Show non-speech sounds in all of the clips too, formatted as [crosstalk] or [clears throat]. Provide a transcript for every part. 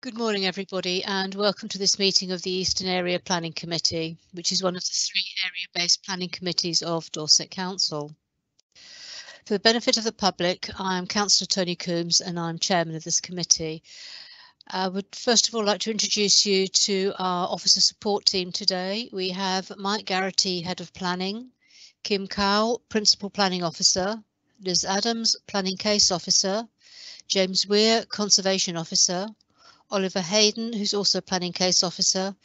Good morning, everybody, and welcome to this meeting of the Eastern Area Planning Committee, which is one of the three area-based planning committees of Dorset Council. For the benefit of the public, I'm Councillor Toni Coombs and I'm chairman of this committee. I would first of all like to introduce you to our officer support team today. We have Mike Garrity, Head of Planning, Kim Cowell, Principal Planning Officer, Liz Adams, Planning Case Officer, James Weir, Conservation Officer, Oliver Hayden, who's also Planning Case Officer,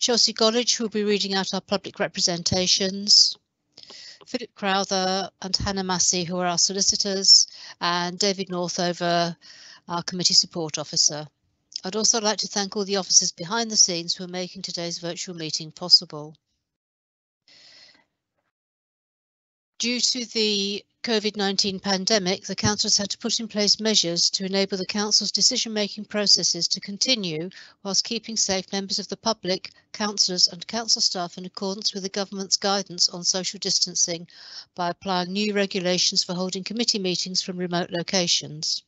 Chelsea Gollage, who will be reading out our public representations, Philip Crowther and Hannah Massey, who are our solicitors, and David Northover, our Committee Support Officer. I'd also like to thank all the officers behind the scenes who are making today's virtual meeting possible. Due to the COVID-19 pandemic, the Council has had to put in place measures to enable the Council's decision-making processes to continue whilst keeping safe members of the public, councillors and council staff in accordance with the government's guidance on social distancing by applying new regulations for holding committee meetings from remote locations.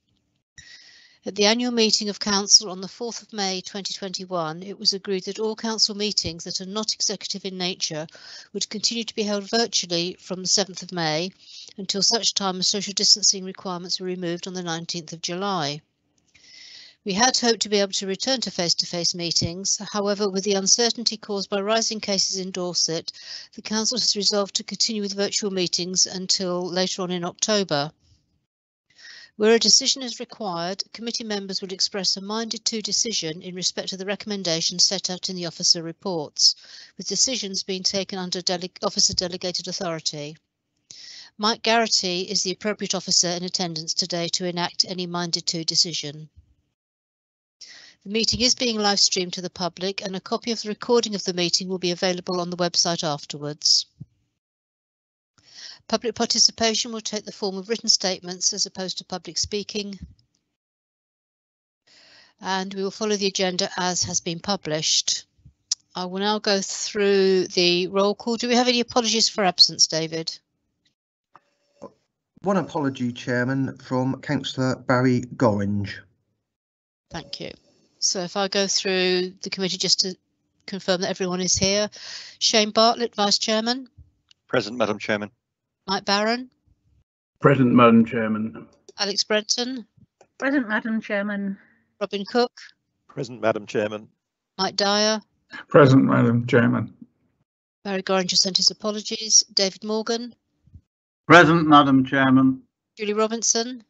At the annual meeting of Council on the 4th of May 2021, it was agreed that all Council meetings that are not executive in nature would continue to be held virtually from the 7th of May until such time as social distancing requirements were removed on the 19th of July. We had hoped to be able to return to face-to-face -face meetings, however, with the uncertainty caused by rising cases in Dorset, the Council has resolved to continue with virtual meetings until later on in October. Where a decision is required, committee members will express a minded to decision in respect of the recommendations set out in the officer reports, with decisions being taken under dele officer delegated authority. Mike Garrity is the appropriate officer in attendance today to enact any minded to decision. The meeting is being live streamed to the public and a copy of the recording of the meeting will be available on the website afterwards. Public participation will take the form of written statements as opposed to public speaking. And we will follow the agenda as has been published. I will now go through the roll call. Do we have any apologies for absence, David? One apology, Chairman, from Councillor Barry Goringe. Thank you. So if I go through the committee just to confirm that everyone is here. Shane Bartlett, Vice Chairman. Present, Madam Chairman. Mike Barron. Present, Madam Chairman. Alex Brenton. Present, Madam Chairman. Robin Cook. Present, Madam Chairman. Mike Dyer. Present, Madam Chairman. Barry Goringe sent his apologies. David Morgan. Present, Madam Chairman. Julie Robinson.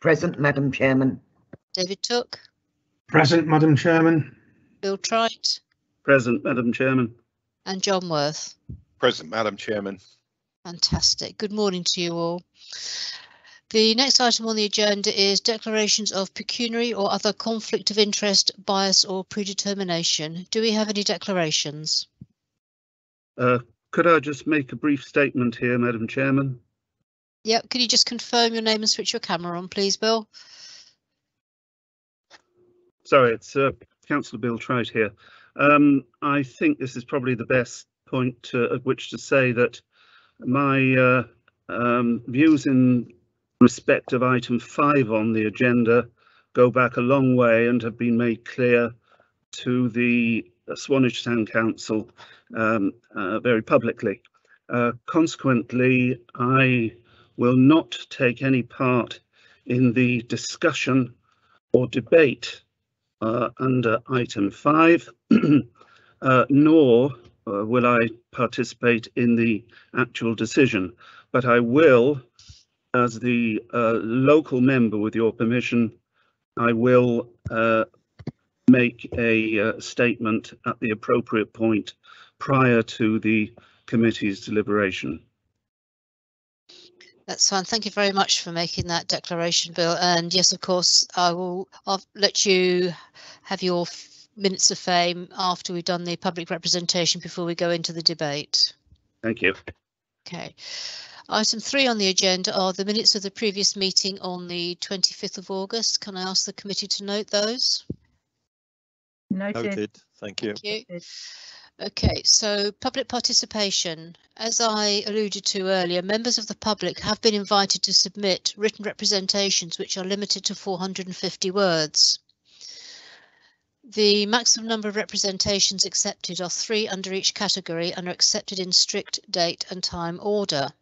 Present, Madam Chairman. David Tooke. Present, Madam Chairman. Bill Trite. Present, Madam Chairman. And John Worth. Present, Madam Chairman. Fantastic. Good morning to you all. The next item on the agenda is declarations of pecuniary or other conflict of interest, bias or predetermination. Do we have any declarations? Uh, could I just make a brief statement here, Madam Chairman? Yep, can you just confirm your name and switch your camera on, please, Bill? Sorry, it's uh, Councillor Bill Trite here. Um, I think this is probably the best point at which to say that my uh, um, views in respect of item five on the agenda go back a long way and have been made clear to the Swanage Town Council um, uh, very publicly. Uh, consequently, I will not take any part in the discussion or debate uh, under item five, [clears throat] uh, nor uh, will I participate in the actual decision, but I will, as the uh, local member, with your permission, I will uh, make a uh, statement at the appropriate point prior to the committee's deliberation. That's fine. Thank you very much for making that declaration, Bill. And yes, of course, I will. I'll let you have your minutes of fame after we've done the public representation before we go into the debate. Thank you. Okay. Item three on the agenda are the minutes of the previous meeting on the 25th of August. Can I ask the committee to note those? Noted. Noted. Thank you. Thank you. Okay, so public participation. As I alluded to earlier, members of the public have been invited to submit written representations which are limited to 450 words. The maximum number of representations accepted are three under each category and are accepted in strict date and time order.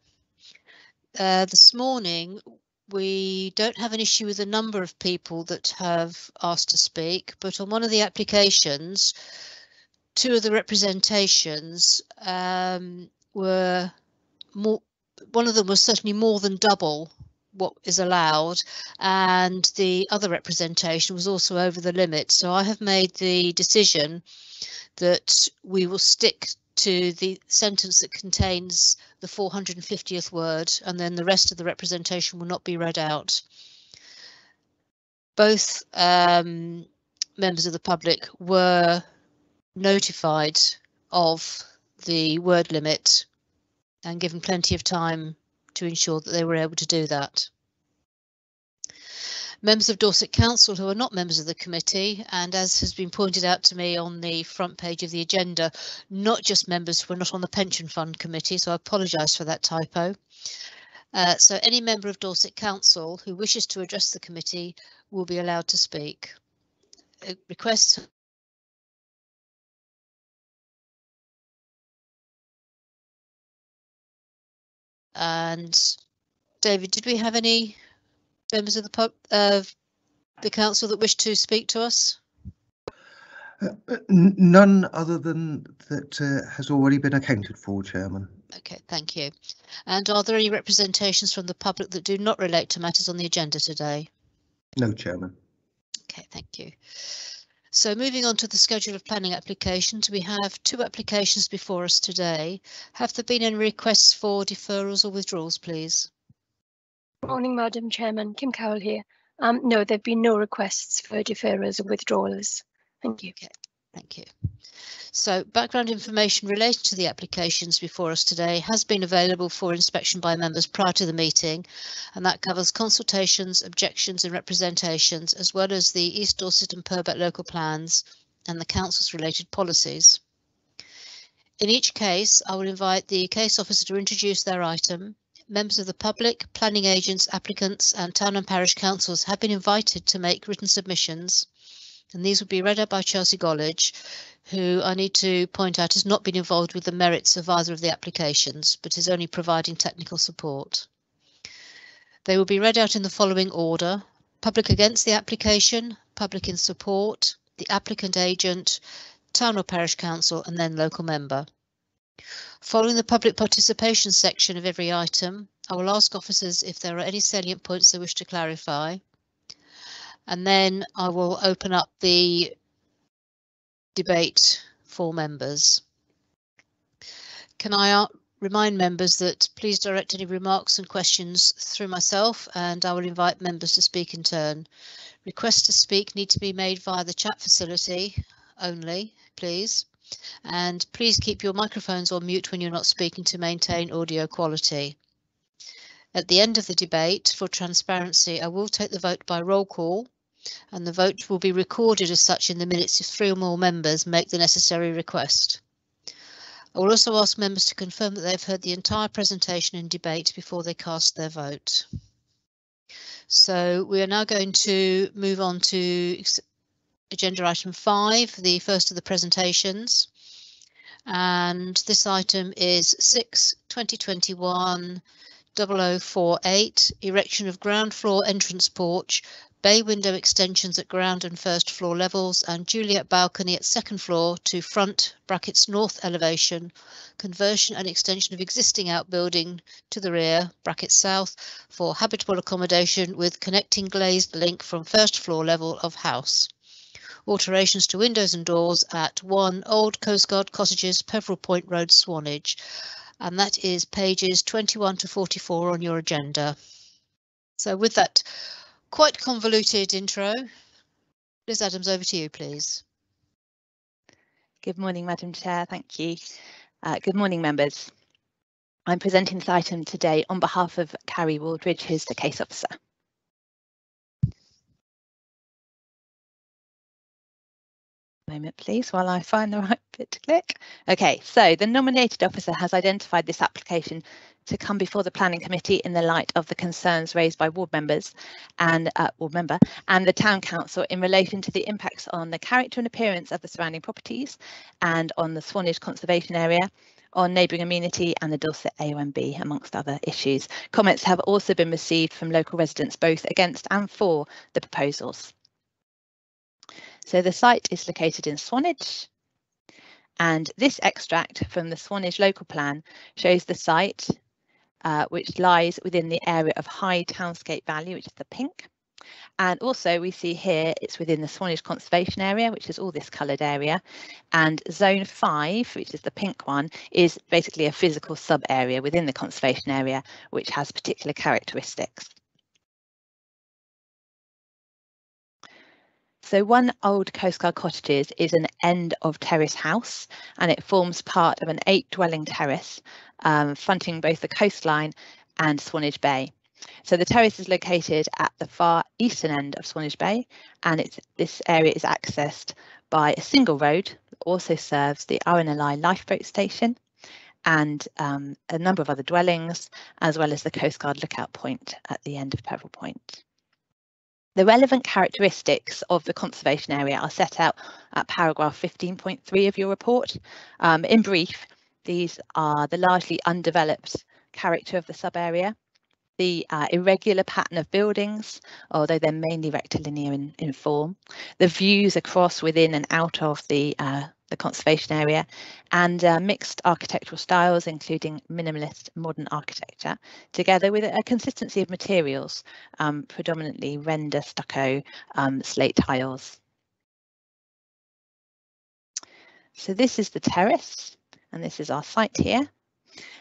Uh, this morning, we don't have an issue with the number of people that have asked to speak, but on one of the applications, two of the representations um, were more, one of them was certainly more than double what is allowed and the other representation was also over the limit. So I have made the decision that we will stick to the sentence that contains the 450th word and then the rest of the representation will not be read out. Both um, members of the public were notified of the word limit and given plenty of time to ensure that they were able to do that. Members of Dorset Council who are not members of the committee, and as has been pointed out to me on the front page of the agenda, not just members who are not on the Pension Fund Committee, so I apologise for that typo. Uh, so any member of Dorset Council who wishes to address the committee will be allowed to speak. Uh, requests And David, did we have any members of the pub of the council that wish to speak to us? Uh, uh, none other than that uh, has already been accounted for, Chairman. Okay, thank you. And are there any representations from the public that do not relate to matters on the agenda today? No, Chairman. Okay, thank you. So moving on to the schedule of planning applications, we have two applications before us today. Have there been any requests for deferrals or withdrawals, please? Morning, Madam Chairman. Kim Cowell here. Um, no, there have been no requests for deferrals or withdrawals. Thank you. Okay, thank you. So background information related to the applications before us today has been available for inspection by members prior to the meeting, and that covers consultations, objections and representations, as well as the East Dorset and Purbeck local plans and the council's related policies. In each case, I will invite the case officer to introduce their item. Members of the public, planning agents, applicants and town and parish councils have been invited to make written submissions and these will be read out by Chelsea Gollage, who I need to point out has not been involved with the merits of either of the applications, but is only providing technical support. They will be read out in the following order. Public against the application, public in support, the applicant agent, town or parish council and then local member. Following the public participation section of every item, I will ask officers if there are any salient points they wish to clarify and then I will open up the debate for members. Can I remind members that please direct any remarks and questions through myself and I will invite members to speak in turn. Requests to speak need to be made via the chat facility only, please. And please keep your microphones on mute when you're not speaking to maintain audio quality. At the end of the debate, for transparency, I will take the vote by roll call and the vote will be recorded as such in the minutes if three or more members make the necessary request. I will also ask members to confirm that they've heard the entire presentation and debate before they cast their vote. So we are now going to move on to agenda item five, the first of the presentations. And this item is 6 2021 0048 erection of ground floor entrance porch bay window extensions at ground and first floor levels and Juliet balcony at second floor to front brackets north elevation, conversion and extension of existing outbuilding to the rear brackets south for habitable accommodation with connecting glazed link from first floor level of house. Alterations to windows and doors at 1 Old Coast Guard Cottages, Peveril Point Road, Swanage. And that is pages 21 to 44 on your agenda. So with that quite convoluted intro. Liz Adams, over to you, please. Good morning, Madam Chair. Thank you. Uh, good morning, members. I'm presenting this item today on behalf of Carrie Waldridge, who's the case officer. Moment, please, while I find the right bit to click. Okay, so the nominated officer has identified this application to come before the planning committee in the light of the concerns raised by ward members and uh, ward member and the town council in relation to the impacts on the character and appearance of the surrounding properties and on the Swanage conservation area on neighbouring amenity and the Dorset AONB amongst other issues. Comments have also been received from local residents, both against and for the proposals. So the site is located in Swanage, and this extract from the Swanage local plan shows the site, uh, which lies within the area of high townscape value, which is the pink. And also we see here it's within the Swanage Conservation Area, which is all this coloured area. And zone five, which is the pink one, is basically a physical sub area within the conservation area, which has particular characteristics. So one old coastguard cottages is an end of terrace house and it forms part of an eight dwelling terrace um, fronting both the coastline and Swanage Bay. So the terrace is located at the far eastern end of Swanage Bay and it's, this area is accessed by a single road that also serves the RNLI lifeboat station and um, a number of other dwellings as well as the Coastguard lookout point at the end of Peveril Point. The relevant characteristics of the conservation area are set out at paragraph 15.3 of your report. Um, in brief, these are the largely undeveloped character of the sub-area, the uh, irregular pattern of buildings, although they're mainly rectilinear in, in form, the views across within and out of the uh, the conservation area, and uh, mixed architectural styles, including minimalist modern architecture, together with a consistency of materials, um, predominantly render, stucco, um, slate tiles. So this is the terrace, and this is our site here.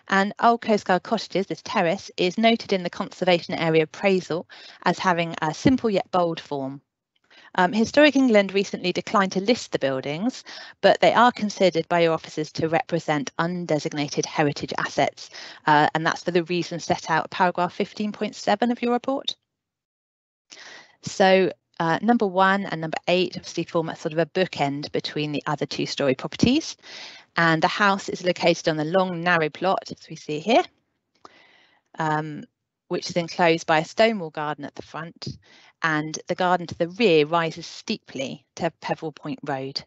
And Old Coastguard Cottages, this terrace, is noted in the conservation area appraisal as having a simple yet bold form. Um, Historic England recently declined to list the buildings, but they are considered by your officers to represent undesignated heritage assets, uh, and that's for the reason set out paragraph 15.7 of your report. So uh, number one and number eight obviously form a sort of a bookend between the other two story properties. And the house is located on the long narrow plot, as we see here. Um, which is enclosed by a stone wall garden at the front and the garden to the rear rises steeply to Peveril Point Road.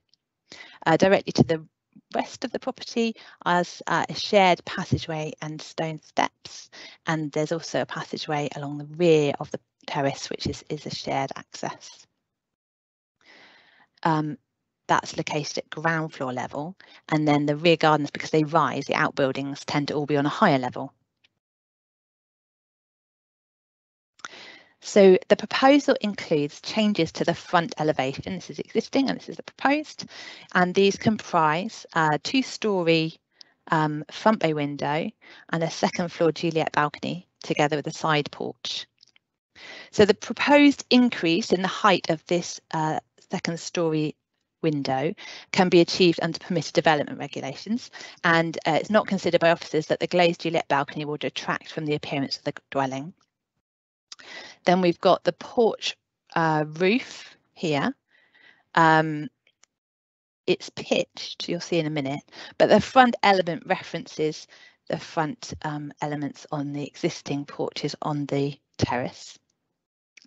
Uh, directly to the rest of the property as uh, a shared passageway and stone steps and there's also a passageway along the rear of the terrace which is, is a shared access. Um, that's located at ground floor level and then the rear gardens because they rise the outbuildings tend to all be on a higher level So the proposal includes changes to the front elevation. This is existing and this is the proposed. And these comprise a two-storey um, front bay window and a second floor Juliet balcony together with a side porch. So the proposed increase in the height of this uh, second storey window can be achieved under permitted development regulations and uh, it's not considered by officers that the glazed Juliet balcony will detract from the appearance of the dwelling. Then we've got the porch uh, roof here. Um, it's pitched, you'll see in a minute, but the front element references the front um, elements on the existing porches on the terrace.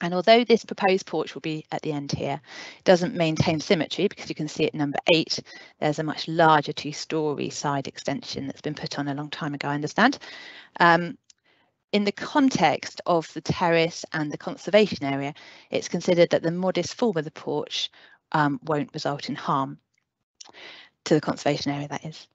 And although this proposed porch will be at the end here, it doesn't maintain symmetry because you can see at number eight, there's a much larger two-storey side extension that's been put on a long time ago, I understand. Um, in the context of the terrace and the conservation area, it's considered that the modest form of the porch um, won't result in harm to the conservation area, that is.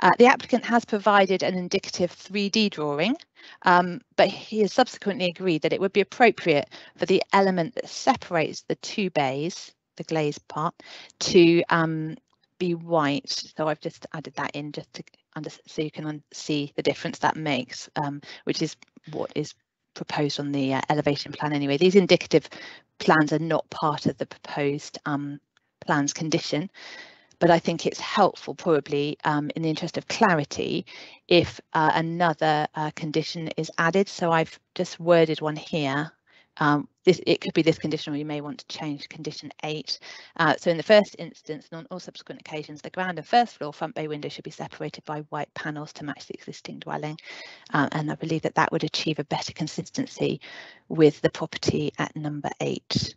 Uh, the applicant has provided an indicative 3D drawing, um, but he has subsequently agreed that it would be appropriate for the element that separates the two bays, the glazed part, to um, be white. So I've just added that in just to under, so you can see the difference that makes, um, which is what is proposed on the uh, elevation plan anyway. These indicative plans are not part of the proposed um, plans condition, but I think it's helpful probably um, in the interest of clarity if uh, another uh, condition is added. So I've just worded one here um, this it could be this condition or you may want to change condition eight. Uh, so in the first instance and on all subsequent occasions, the ground and first floor front bay window should be separated by white panels to match the existing dwelling. Uh, and I believe that that would achieve a better consistency with the property at number eight.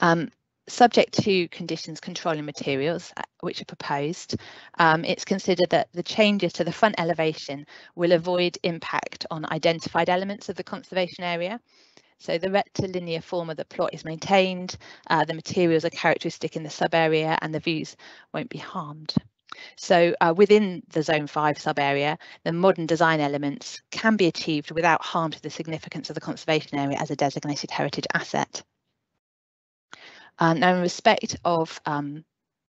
Um, subject to conditions controlling materials uh, which are proposed, um, it's considered that the changes to the front elevation will avoid impact on identified elements of the conservation area. So the rectilinear form of the plot is maintained, uh, the materials are characteristic in the sub area and the views won't be harmed. So uh, within the Zone 5 sub area, the modern design elements can be achieved without harm to the significance of the conservation area as a designated heritage asset. Uh, now, in respect of um,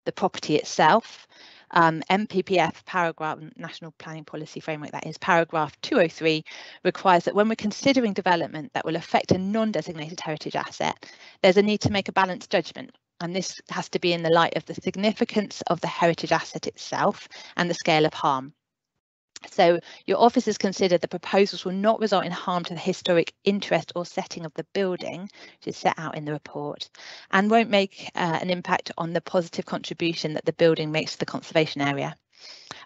the property itself, um, NPPF paragraph, National Planning Policy Framework, that is paragraph 203, requires that when we're considering development that will affect a non-designated heritage asset, there's a need to make a balanced judgment. And this has to be in the light of the significance of the heritage asset itself and the scale of harm. So your officers consider the proposals will not result in harm to the historic interest or setting of the building, which is set out in the report, and won't make uh, an impact on the positive contribution that the building makes to the conservation area.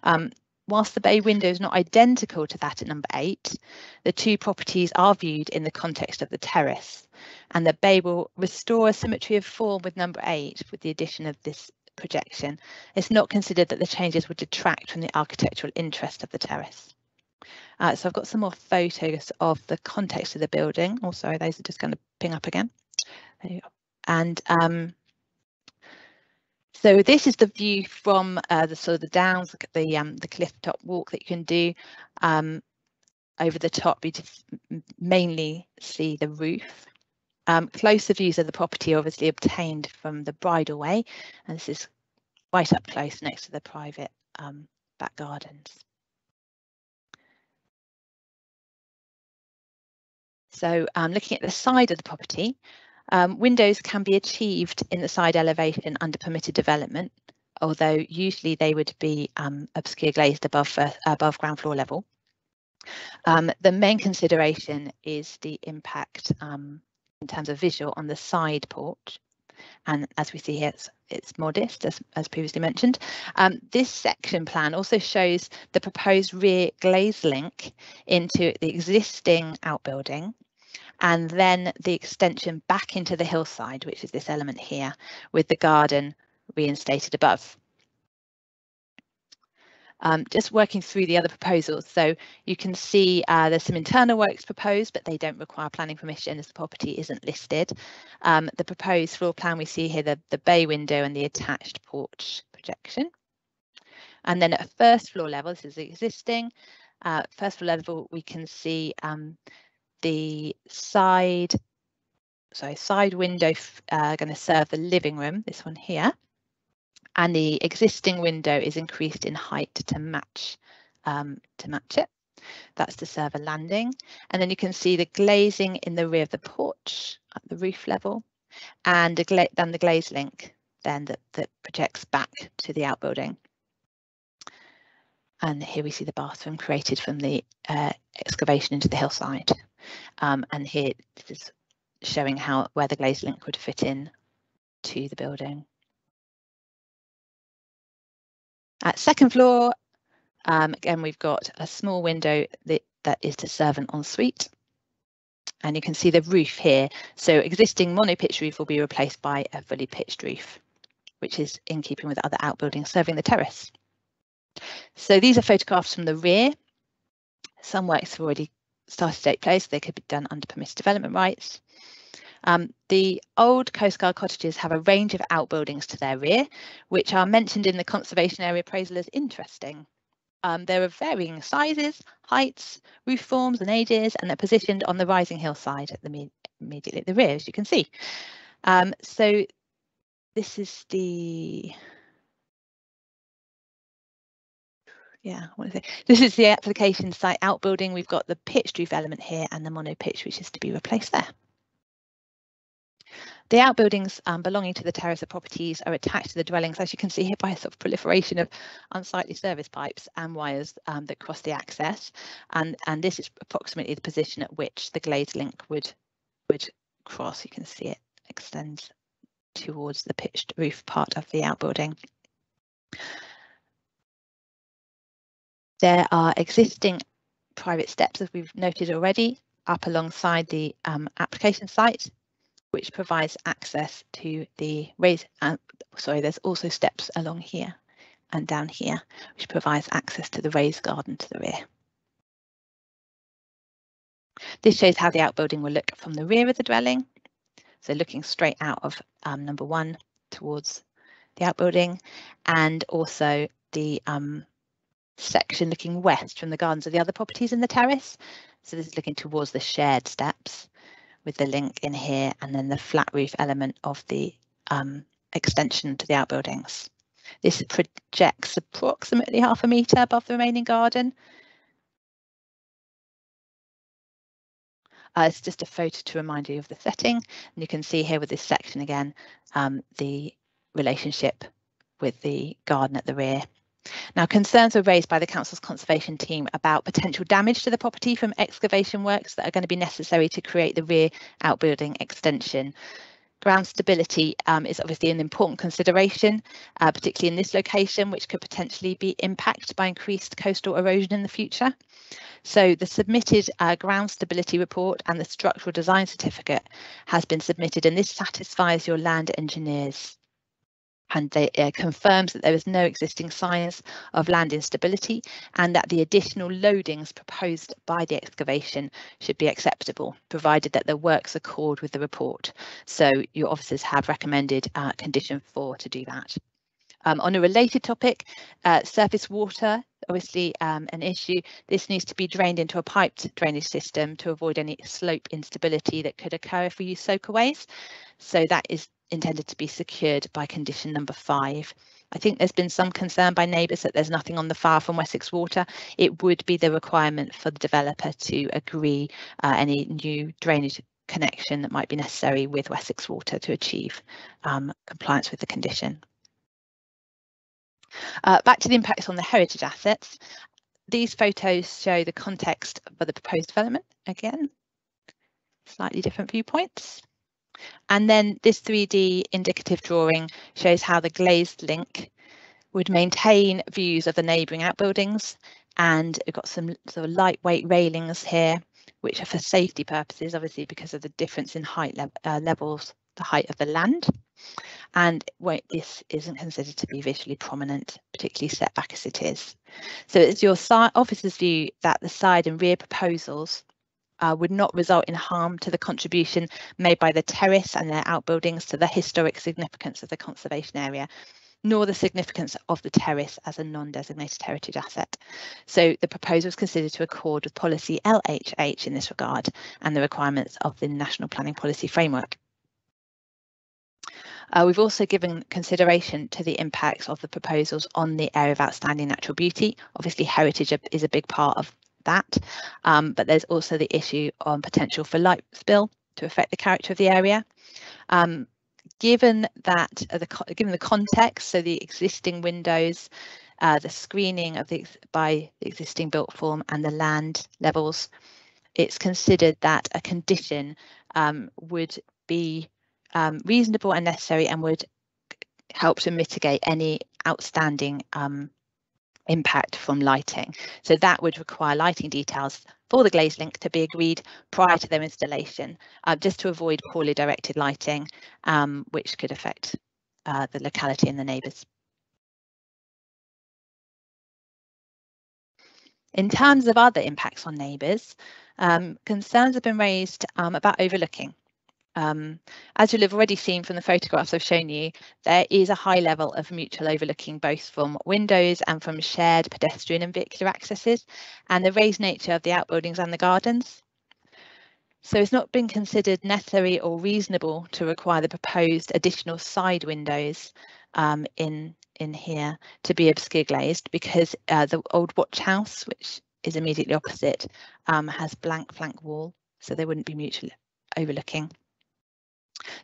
Um, whilst the bay window is not identical to that at number eight, the two properties are viewed in the context of the terrace, and the bay will restore a symmetry of form with number eight with the addition of this projection, it's not considered that the changes would detract from the architectural interest of the terrace. Uh, so I've got some more photos of the context of the building. Also, those are just going to ping up again. And um, so this is the view from uh, the sort of the downs, the um, the cliff top walk that you can do. Um, over the top, you just mainly see the roof um, closer views of the property obviously obtained from the bridleway, and this is right up close next to the private um, back gardens. So um, looking at the side of the property, um, windows can be achieved in the side elevation under permitted development, although usually they would be um, obscure glazed above, uh, above ground floor level. Um, the main consideration is the impact um, in terms of visual on the side porch. And as we see here, it's, it's modest, as, as previously mentioned. Um, this section plan also shows the proposed rear glaze link into the existing outbuilding and then the extension back into the hillside, which is this element here, with the garden reinstated above um, just working through the other proposals. So you can see uh, there's some internal works proposed, but they don't require planning permission as the property isn't listed. Um, the proposed floor plan, we see here the, the bay window and the attached porch projection. And then at first floor level, this is existing. Uh, first floor level, we can see um, the side, sorry, side window uh, going to serve the living room, this one here and the existing window is increased in height to match um, to match it. That's the server landing. And then you can see the glazing in the rear of the porch at the roof level and the then the glaze link then that, that projects back to the outbuilding. And here we see the bathroom created from the uh, excavation into the hillside. Um, and here this is showing how where the glaze link would fit in to the building. At second floor, um, again, we've got a small window that, that is to serve an ensuite. And you can see the roof here. So existing mono-pitch roof will be replaced by a fully pitched roof, which is in keeping with other outbuildings serving the terrace. So these are photographs from the rear. Some works have already started to take place. They could be done under permitted development rights. Um, the old Coast Guard cottages have a range of outbuildings to their rear, which are mentioned in the conservation area appraisal as interesting. Um, there are varying sizes, heights, roof forms and ages, and they're positioned on the rising hillside at the immediately at the rear, as you can see. Um, so this is the yeah, what is it? This is the application site outbuilding. We've got the pitched roof element here and the mono pitch, which is to be replaced there. The outbuildings um, belonging to the terrace of properties are attached to the dwellings, as you can see here, by a sort of proliferation of unsightly service pipes and wires um, that cross the access. And, and this is approximately the position at which the glaze link would would cross. You can see it extends towards the pitched roof part of the outbuilding. There are existing private steps, as we've noted already, up alongside the um, application site, which provides access to the raise. Uh, sorry, there's also steps along here and down here, which provides access to the raised garden to the rear. This shows how the outbuilding will look from the rear of the dwelling. So looking straight out of um, number one towards the outbuilding and also the um, section looking west from the gardens of the other properties in the terrace. So this is looking towards the shared steps with the link in here and then the flat roof element of the um, extension to the outbuildings. This projects approximately half a metre above the remaining garden. Uh, it's just a photo to remind you of the setting. And you can see here with this section again, um, the relationship with the garden at the rear. Now, concerns were raised by the council's conservation team about potential damage to the property from excavation works that are going to be necessary to create the rear outbuilding extension. Ground stability um, is obviously an important consideration, uh, particularly in this location, which could potentially be impacted by increased coastal erosion in the future. So the submitted uh, ground stability report and the structural design certificate has been submitted and this satisfies your land engineers and they, uh, confirms that there is no existing signs of land instability and that the additional loadings proposed by the excavation should be acceptable, provided that the works accord with the report. So your officers have recommended uh, condition four to do that. Um, on a related topic, uh, surface water, obviously um, an issue. This needs to be drained into a piped drainage system to avoid any slope instability that could occur if we use soakaways. So that is intended to be secured by condition number five. I think there's been some concern by neighbours that there's nothing on the file from Wessex Water. It would be the requirement for the developer to agree uh, any new drainage connection that might be necessary with Wessex Water to achieve um, compliance with the condition. Uh, back to the impacts on the heritage assets. These photos show the context for the proposed development again, slightly different viewpoints. And then this 3D indicative drawing shows how the glazed link would maintain views of the neighbouring outbuildings. And we've got some sort of lightweight railings here which are for safety purposes obviously because of the difference in height le uh, levels the height of the land. And this isn't considered to be visually prominent particularly set back as it is. So it's your officer's view that the side and rear proposals uh, would not result in harm to the contribution made by the terrace and their outbuildings to the historic significance of the conservation area nor the significance of the terrace as a non-designated heritage asset. So the proposal is considered to accord with policy LHH in this regard and the requirements of the National Planning Policy Framework. Uh, we've also given consideration to the impacts of the proposals on the area of outstanding natural beauty. Obviously, heritage is a big part of that. Um, but there's also the issue on potential for light spill to affect the character of the area. Um, given that uh, the given the context, so the existing windows, uh, the screening of the by the existing built form and the land levels, it's considered that a condition um, would be um, reasonable and necessary and would help to mitigate any outstanding um, impact from lighting. So that would require lighting details for the glaze link to be agreed prior to their installation, uh, just to avoid poorly directed lighting, um, which could affect uh, the locality and the neighbours. In terms of other impacts on neighbours, um, concerns have been raised um, about overlooking. Um, as you'll have already seen from the photographs I've shown you, there is a high level of mutual overlooking both from windows and from shared pedestrian and vehicular accesses and the raised nature of the outbuildings and the gardens. So it's not been considered necessary or reasonable to require the proposed additional side windows um, in, in here to be obscure glazed because uh, the old watch house, which is immediately opposite, um, has blank flank wall, so they wouldn't be mutually overlooking.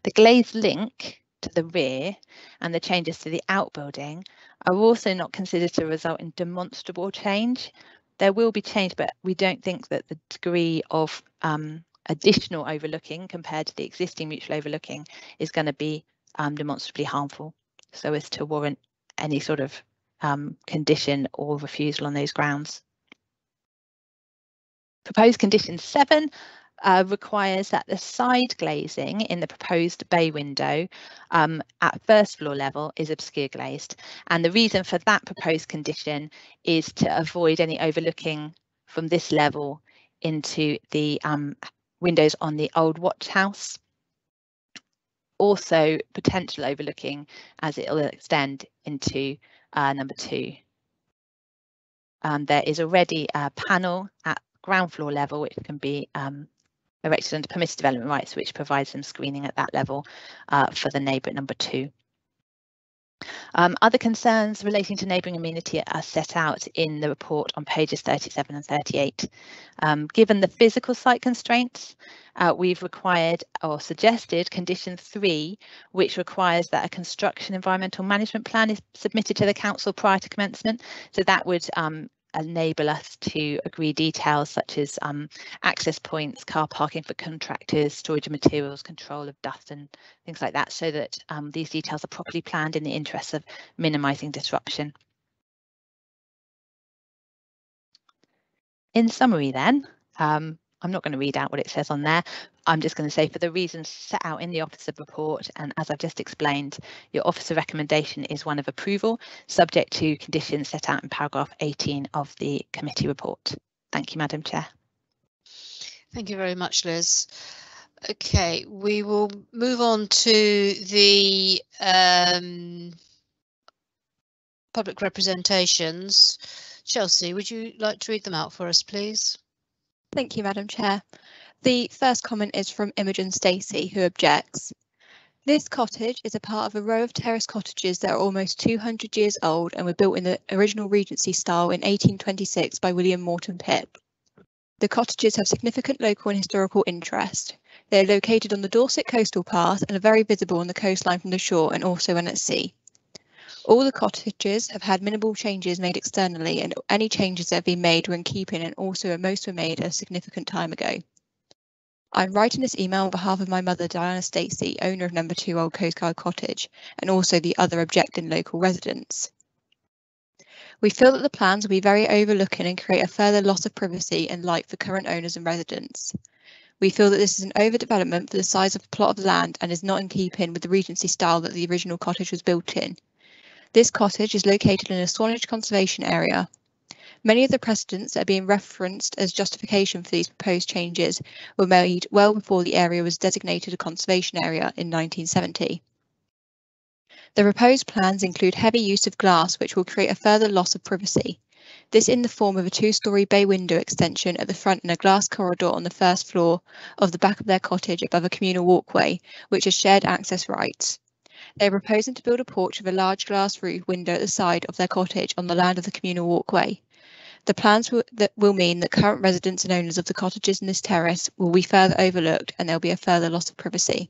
The glazed link to the rear and the changes to the outbuilding are also not considered to result in demonstrable change. There will be change, but we don't think that the degree of um, additional overlooking compared to the existing mutual overlooking is going to be um, demonstrably harmful so as to warrant any sort of um, condition or refusal on those grounds. Proposed condition seven uh, requires that the side glazing in the proposed bay window um, at first floor level is obscure glazed. And the reason for that proposed condition is to avoid any overlooking from this level into the um, windows on the old watch house. Also potential overlooking as it will extend into uh, number two. Um, there is already a panel at ground floor level which can be um, erected under permitted development rights, which provides some screening at that level uh, for the neighbour at number two. Um, other concerns relating to neighbouring amenity are set out in the report on pages 37 and 38. Um, given the physical site constraints, uh, we've required or suggested condition three, which requires that a construction environmental management plan is submitted to the council prior to commencement. So that would um, enable us to agree details such as um, access points, car parking for contractors, storage of materials, control of dust and things like that so that um, these details are properly planned in the interest of minimising disruption. In summary then, um, I'm not going to read out what it says on there. I'm just going to say for the reasons set out in the officer report and as I've just explained, your officer recommendation is one of approval, subject to conditions set out in paragraph 18 of the committee report. Thank you, Madam Chair. Thank you very much, Liz. Okay, we will move on to the um, public representations. Chelsea, would you like to read them out for us, please? Thank you, Madam Chair. The first comment is from Imogen Stacey, who objects. This cottage is a part of a row of terrace cottages that are almost 200 years old and were built in the original Regency style in 1826 by William Morton Pitt. The cottages have significant local and historical interest. They are located on the Dorset coastal path and are very visible on the coastline from the shore and also when at sea. All the cottages have had minimal changes made externally and any changes that have been made were in keeping and also most were made a significant time ago. I'm writing this email on behalf of my mother, Diana Stacey, owner of number two Old Coast Guard Cottage, and also the other objecting local residents. We feel that the plans will be very overlooking and create a further loss of privacy and light for current owners and residents. We feel that this is an overdevelopment for the size of the plot of land and is not in keeping with the Regency style that the original cottage was built in. This cottage is located in a Swanage conservation area. Many of the precedents that are being referenced as justification for these proposed changes were made well before the area was designated a conservation area in 1970. The proposed plans include heavy use of glass which will create a further loss of privacy. This in the form of a two-storey bay window extension at the front and a glass corridor on the first floor of the back of their cottage above a communal walkway, which has shared access rights. They are proposing to build a porch with a large glass roof window at the side of their cottage on the land of the communal walkway. The plans will, that will mean that current residents and owners of the cottages in this terrace will be further overlooked and there will be a further loss of privacy.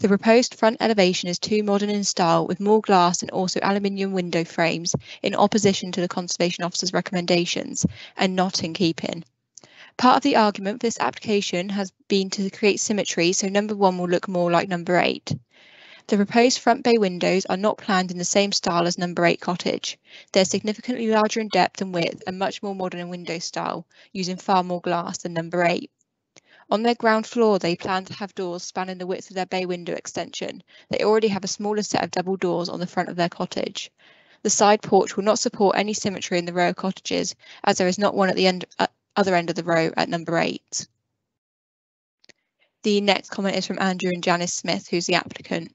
The proposed front elevation is too modern in style with more glass and also aluminium window frames in opposition to the Conservation Officer's recommendations and not in keeping. Part of the argument for this application has been to create symmetry so number one will look more like number eight. The proposed front bay windows are not planned in the same style as number 8 cottage. They're significantly larger in depth and width and much more modern in window style, using far more glass than number 8. On their ground floor, they plan to have doors spanning the width of their bay window extension. They already have a smaller set of double doors on the front of their cottage. The side porch will not support any symmetry in the row of cottages, as there is not one at the end, uh, other end of the row at number 8. The next comment is from Andrew and Janice Smith, who's the applicant.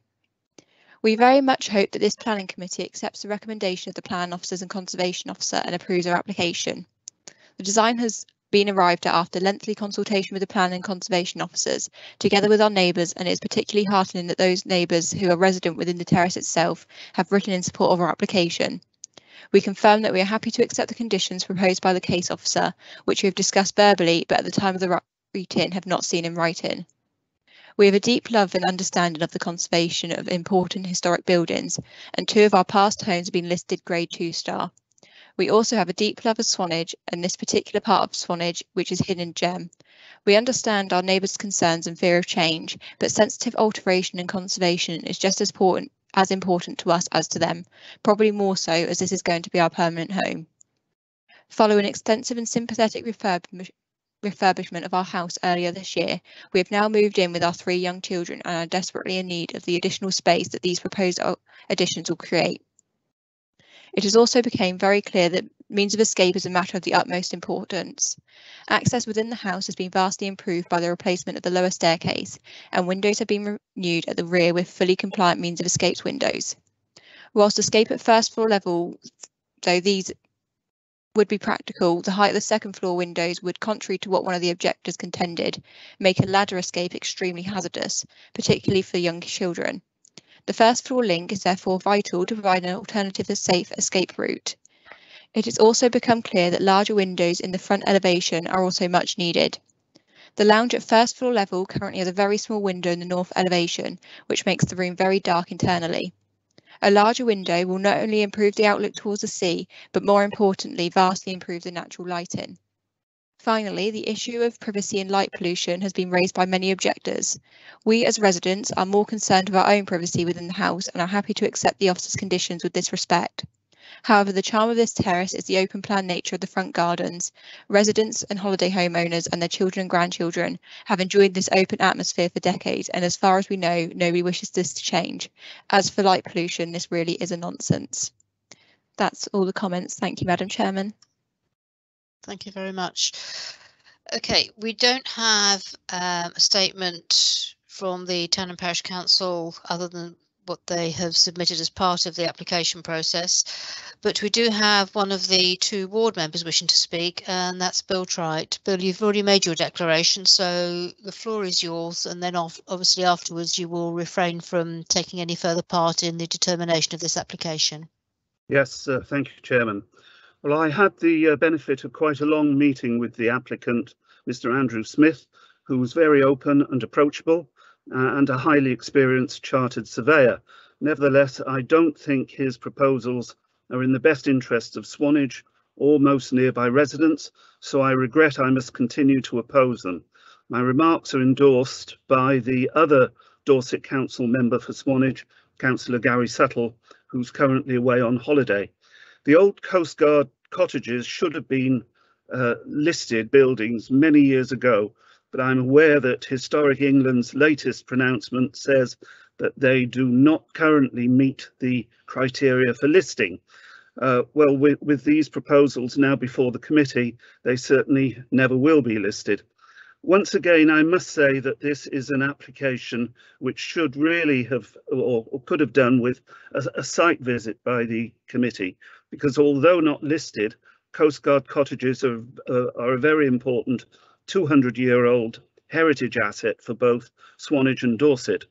We very much hope that this planning committee accepts the recommendation of the plan officers and conservation officer and approves our application. The design has been arrived at after lengthy consultation with the plan and conservation officers, together with our neighbours, and it is particularly heartening that those neighbours who are resident within the terrace itself have written in support of our application. We confirm that we are happy to accept the conditions proposed by the case officer, which we have discussed verbally, but at the time of the writing have not seen in writing. We have a deep love and understanding of the conservation of important historic buildings, and two of our past homes have been listed Grade 2 star. We also have a deep love of Swanage and this particular part of Swanage, which is Hidden Gem. We understand our neighbours' concerns and fear of change, but sensitive alteration and conservation is just as important as important to us as to them, probably more so as this is going to be our permanent home. Following extensive and sympathetic refurb refurbishment of our house earlier this year, we have now moved in with our three young children and are desperately in need of the additional space that these proposed additions will create. It has also become very clear that means of escape is a matter of the utmost importance. Access within the house has been vastly improved by the replacement of the lower staircase, and windows have been renewed at the rear with fully compliant means of escape windows. Whilst escape at first floor level, though these would be practical, the height of the second floor windows would, contrary to what one of the objectors contended, make a ladder escape extremely hazardous, particularly for young children. The first floor link is therefore vital to provide an alternative safe escape route. It has also become clear that larger windows in the front elevation are also much needed. The lounge at first floor level currently has a very small window in the north elevation, which makes the room very dark internally. A larger window will not only improve the outlook towards the sea, but more importantly, vastly improve the natural lighting. Finally, the issue of privacy and light pollution has been raised by many objectors. We as residents are more concerned with our own privacy within the house and are happy to accept the officer's conditions with this respect. However, the charm of this terrace is the open plan nature of the front gardens. Residents and holiday homeowners and their children and grandchildren have enjoyed this open atmosphere for decades, and as far as we know, nobody wishes this to change. As for light pollution, this really is a nonsense. That's all the comments. Thank you, Madam Chairman. Thank you very much. Okay, we don't have um, a statement from the Town and Parish Council other than what they have submitted as part of the application process. But we do have one of the two ward members wishing to speak, and that's Bill Trite. Bill, you've already made your declaration, so the floor is yours. And then obviously afterwards, you will refrain from taking any further part in the determination of this application. Yes, uh, thank you, Chairman. Well, I had the uh, benefit of quite a long meeting with the applicant, Mr. Andrew Smith, who was very open and approachable and a highly experienced chartered surveyor. Nevertheless, I don't think his proposals are in the best interests of Swanage or most nearby residents, so I regret I must continue to oppose them. My remarks are endorsed by the other Dorset Council member for Swanage, Councillor Gary Suttle, who's currently away on holiday. The old Coast Guard cottages should have been uh, listed buildings many years ago but I'm aware that Historic England's latest pronouncement says that they do not currently meet the criteria for listing. Uh, well, with, with these proposals now before the committee, they certainly never will be listed. Once again, I must say that this is an application which should really have or, or could have done with a, a, site visit by the committee, because although not listed, Coast Guard cottages are, uh, are a very important 200 year old heritage asset for both Swanage and Dorset.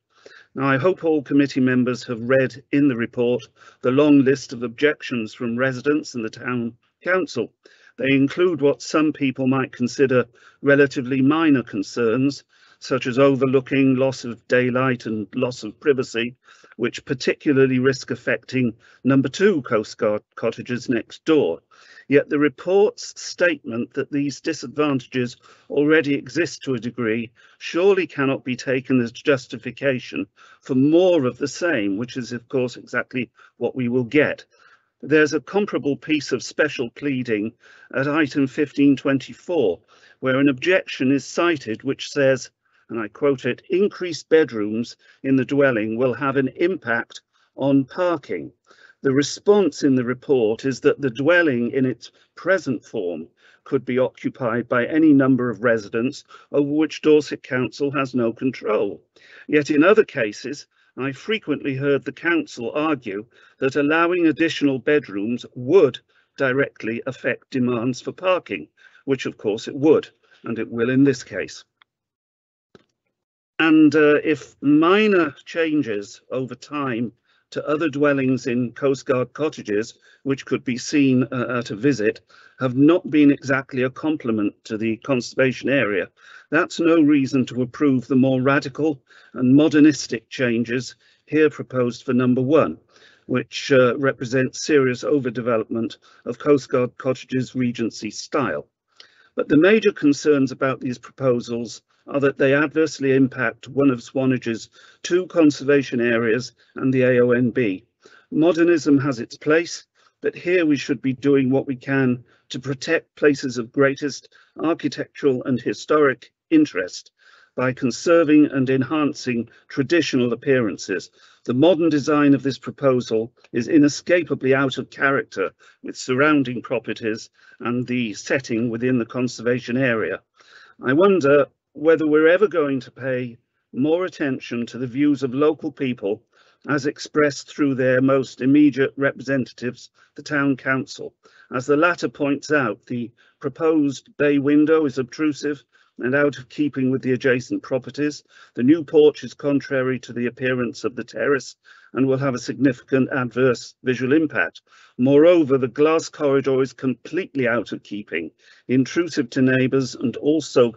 Now, I hope all committee members have read in the report the long list of objections from residents and the town council. They include what some people might consider relatively minor concerns, such as overlooking loss of daylight and loss of privacy, which particularly risk affecting number two Coast Guard cottages next door. Yet the report's statement that these disadvantages already exist to a degree surely cannot be taken as justification for more of the same, which is of course exactly what we will get. There's a comparable piece of special pleading at item 1524, where an objection is cited which says, and I quote it, increased bedrooms in the dwelling will have an impact on parking. The response in the report is that the dwelling in its present form could be occupied by any number of residents over which Dorset Council has no control. Yet in other cases, I frequently heard the council argue that allowing additional bedrooms would directly affect demands for parking, which of course it would, and it will in this case. And uh, if minor changes over time to other dwellings in Coast Guard cottages, which could be seen uh, at a visit, have not been exactly a complement to the conservation area. That's no reason to approve the more radical and modernistic changes here proposed for number one, which uh, represents serious overdevelopment of Coast Guard cottages Regency style. But the major concerns about these proposals are that they adversely impact one of Swanage's two conservation areas and the AONB. Modernism has its place, but here we should be doing what we can to protect places of greatest architectural and historic interest by conserving and enhancing traditional appearances. The modern design of this proposal is inescapably out of character with surrounding properties and the setting within the conservation area. I wonder whether we're ever going to pay more attention to the views of local people as expressed through their most immediate representatives, the town council. As the latter points out, the proposed bay window is obtrusive and out of keeping with the adjacent properties. The new porch is contrary to the appearance of the terrace and will have a significant adverse visual impact. Moreover, the glass corridor is completely out of keeping, intrusive to neighbours and also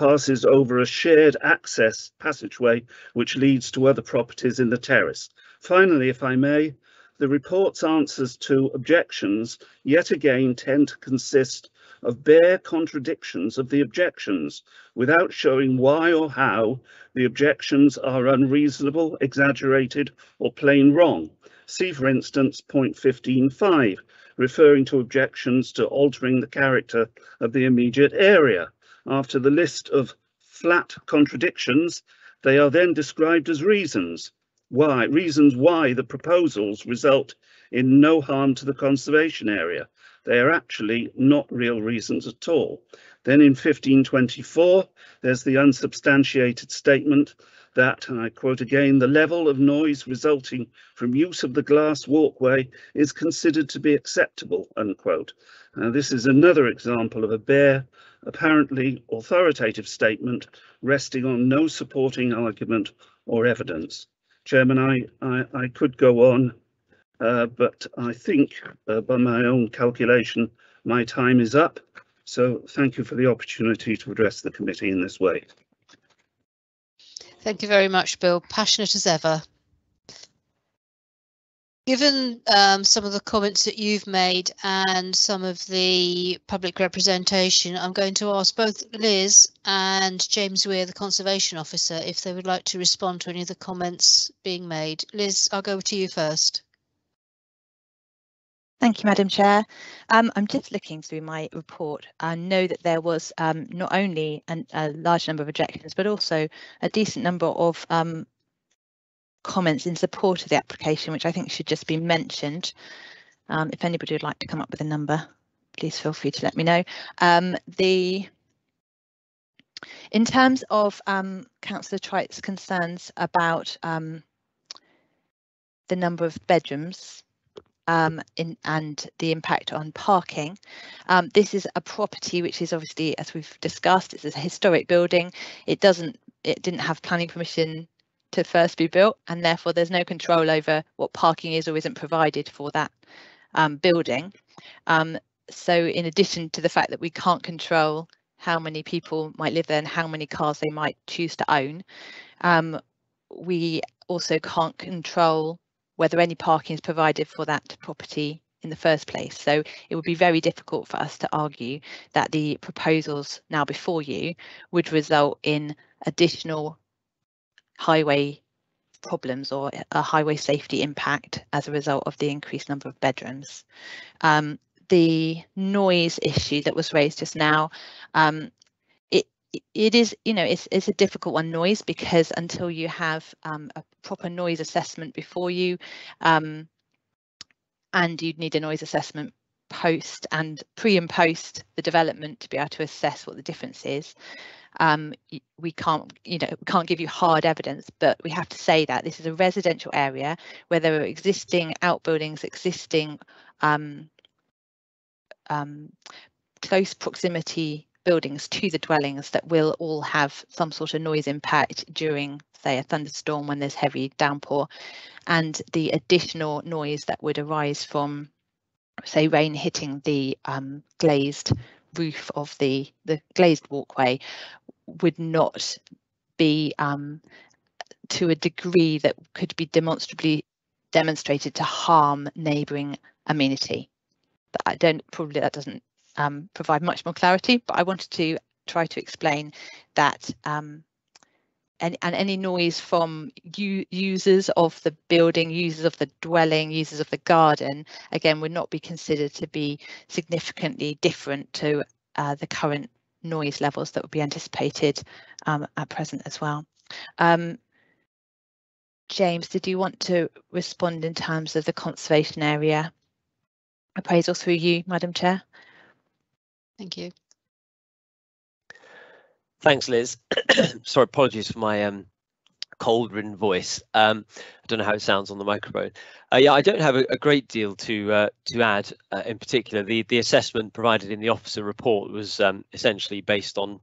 passes over a shared access passageway which leads to other properties in the terrace. Finally, if I may, the report's answers to objections yet again tend to consist of bare contradictions of the objections without showing why or how the objections are unreasonable, exaggerated or plain wrong. See for instance point 15.5 referring to objections to altering the character of the immediate area. After the list of flat contradictions, they are then described as reasons why reasons why the proposals result in no harm to the conservation area. They are actually not real reasons at all. Then in 1524, there's the unsubstantiated statement that, and I quote again, the level of noise resulting from use of the glass walkway is considered to be acceptable, unquote. Now, this is another example of a bare, apparently authoritative statement resting on no supporting argument or evidence. Chairman, I, I, I could go on, uh, but I think uh, by my own calculation, my time is up. So thank you for the opportunity to address the committee in this way. Thank you very much, Bill. Passionate as ever. Given um, some of the comments that you've made and some of the public representation, I'm going to ask both Liz and James Weir, the Conservation Officer, if they would like to respond to any of the comments being made. Liz, I'll go to you first. Thank you, Madam Chair. Um, I'm just looking through my report. I know that there was um, not only an, a large number of objections, but also a decent number of um, comments in support of the application, which I think should just be mentioned. Um, if anybody would like to come up with a number, please feel free to let me know. Um, the in terms of um, Councillor Trite's concerns about um, the number of bedrooms um, in, and the impact on parking. Um, this is a property which is obviously, as we've discussed, it's a historic building. It doesn't, it didn't have planning permission to first be built and therefore there's no control over what parking is or isn't provided for that um, building. Um, so in addition to the fact that we can't control how many people might live there and how many cars they might choose to own, um, we also can't control whether any parking is provided for that property in the first place. So it would be very difficult for us to argue that the proposals now before you would result in additional highway problems or a highway safety impact as a result of the increased number of bedrooms. Um, the noise issue that was raised just now, um, it it is you know it's it's a difficult one noise because until you have um, a proper noise assessment before you, um, and you'd need a noise assessment post and pre and post the development to be able to assess what the difference is. Um, we can't, you know, we can't give you hard evidence, but we have to say that this is a residential area where there are existing outbuildings, existing um, um, close proximity buildings to the dwellings that will all have some sort of noise impact during, say, a thunderstorm when there's heavy downpour, and the additional noise that would arise from, say, rain hitting the um, glazed roof of the the glazed walkway would not be um, to a degree that could be demonstrably demonstrated to harm neighbouring amenity. But I don't probably that doesn't um, provide much more clarity, but I wanted to try to explain that um, and, and any noise from users of the building, users of the dwelling, users of the garden, again, would not be considered to be significantly different to uh, the current noise levels that would be anticipated um, at present as well. Um, James, did you want to respond in terms of the conservation area appraisal through you, Madam Chair? Thank you. Thanks, Liz. [coughs] Sorry, apologies for my um, cold-ridden voice. Um, I don't know how it sounds on the microphone. Uh, yeah, I don't have a, a great deal to uh, to add. Uh, in particular, the the assessment provided in the officer report was um, essentially based on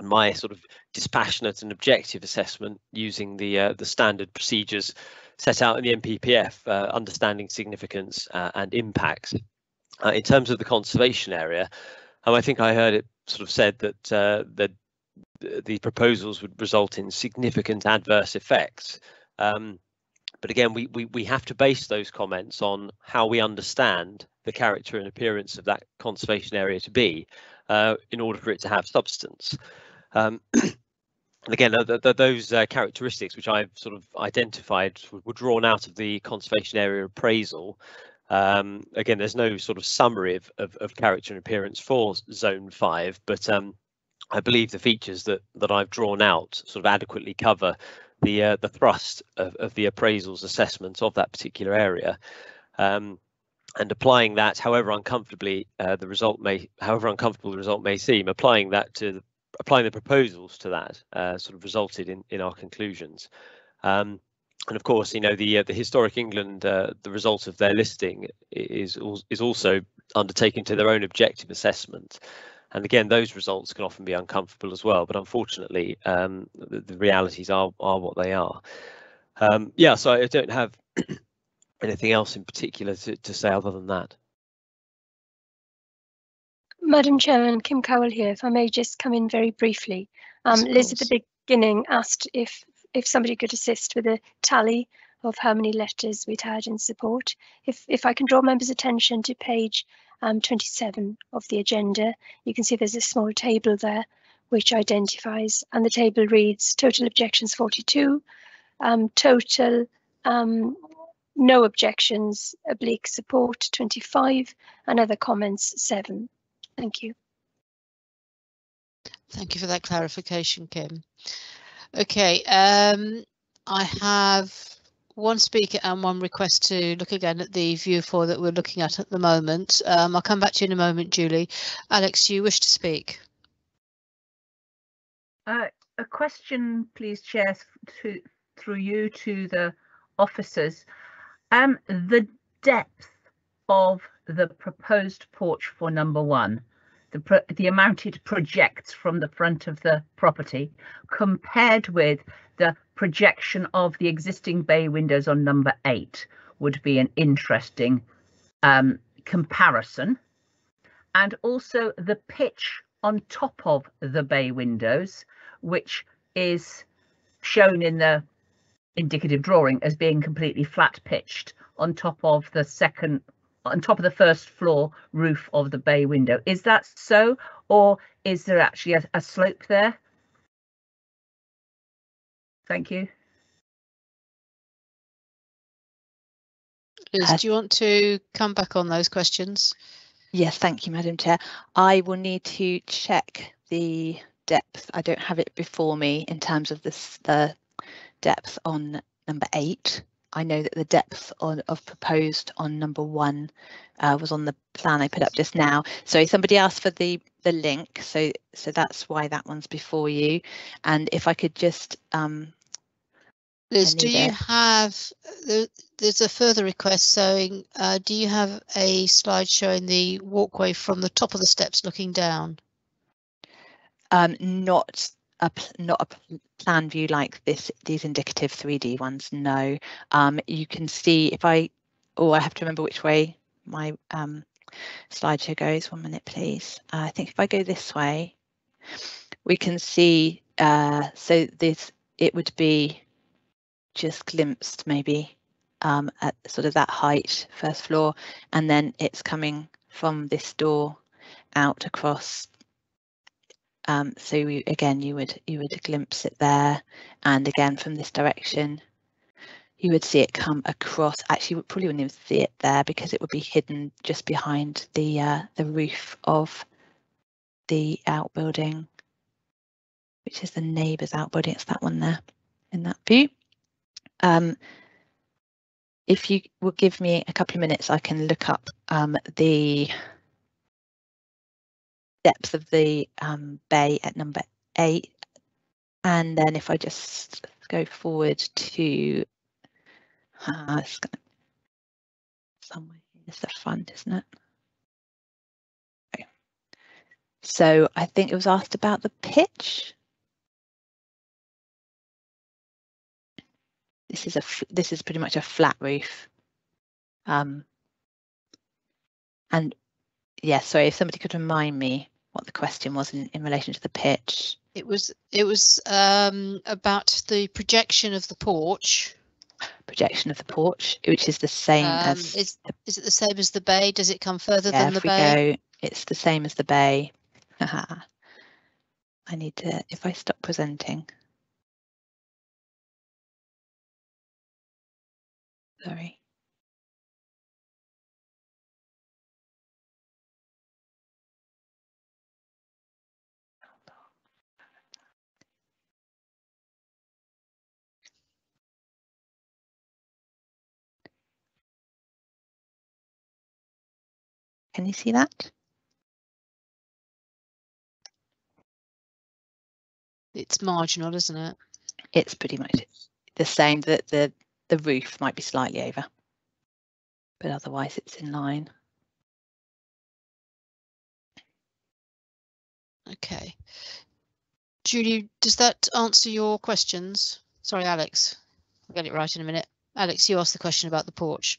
my sort of dispassionate and objective assessment using the uh, the standard procedures set out in the NPPF, uh, understanding significance uh, and impacts. in terms of the conservation area, um, I think I heard it sort of said that that the proposals would result in significant adverse effects. Um, but again, we, we, we have to base those comments on how we understand the character and appearance of that conservation area to be uh, in order for it to have substance. Um, [clears throat] again, the, the, those uh, characteristics which I've sort of identified were drawn out of the conservation area appraisal. Um, again, there's no sort of summary of, of, of, character and appearance for zone five, but um, I believe the features that that I've drawn out sort of adequately cover the uh, the thrust of, of the appraisal's assessment of that particular area. Um, and applying that, however uncomfortably uh, the result may, however uncomfortable the result may seem, applying that to the, applying the proposals to that uh, sort of resulted in in our conclusions. Um, and of course, you know the uh, the historic England, uh, the result of their listing is is also undertaken to their own objective assessment. And again, those results can often be uncomfortable as well. But unfortunately, um, the, the, realities are are what they are. Um, yeah, so I don't have [clears throat] anything else in particular to, to say other than that. Madam Chairman, Kim Cowell here. If I may just come in very briefly. Um, Liz at the beginning asked if if somebody could assist with a tally of how many letters we'd had in support. If if I can draw members' attention to page um, 27 of the agenda, you can see there's a small table there which identifies, and the table reads total objections 42, um, total um, no objections, oblique support 25, and other comments 7. Thank you. Thank you for that clarification, Kim. Okay, um, I have one speaker and one request to look again at the view four that we're looking at at the moment. Um, I'll come back to you in a moment, Julie. Alex, do you wish to speak? Uh, a question, please, Chair, to, through you to the officers. Um, the depth of the proposed porch for number one, the, the amount it projects from the front of the property compared with the projection of the existing bay windows on number eight would be an interesting um, comparison. And also the pitch on top of the bay windows, which is shown in the indicative drawing as being completely flat pitched on top of the second on top of the first floor roof of the bay window. Is that so, or is there actually a, a slope there? Thank you. Liz, do you want to come back on those questions? Yes, thank you, Madam Chair. I will need to check the depth. I don't have it before me in terms of this, the depth on number eight. I know that the depth on, of proposed on number one uh, was on the plan I put up just now. So somebody asked for the the link, so so that's why that one's before you. And if I could just um, Liz, do you have, there's a further request saying, uh, do you have a slide showing the walkway from the top of the steps looking down? Um, not a not a plan view like this, these indicative 3D ones, no. Um, you can see if I, oh, I have to remember which way my um, slideshow goes. One minute, please. Uh, I think if I go this way, we can see, uh, so this, it would be just glimpsed maybe um, at sort of that height, first floor, and then it's coming from this door out across. Um, so again, you would you would glimpse it there, and again from this direction, you would see it come across. Actually, you probably wouldn't even see it there because it would be hidden just behind the uh, the roof of the outbuilding, which is the neighbour's outbuilding. It's that one there in that view. Um, if you will give me a couple of minutes, I can look up um, the depth of the um, bay at number eight. And then if I just go forward to uh, it's gonna, somewhere here's the front, isn't it? So I think it was asked about the pitch. This is a this is pretty much a flat roof. Um, and yeah, sorry, if somebody could remind me what the question was in, in relation to the pitch. It was it was um, about the projection of the porch. Projection of the porch, which is the same Um, as is, is it the same as the bay? Does it come further yeah, than the if we bay? go, it's the same as the bay. [laughs] I need to, if I stop presenting. Sorry. Can you see that? It's marginal, isn't it? It's pretty much the same, that the, the roof might be slightly over. But otherwise it's in line. Okay. Julie, does that answer your questions? Sorry, Alex. I'll get it right in a minute. Alex, you asked the question about the porch.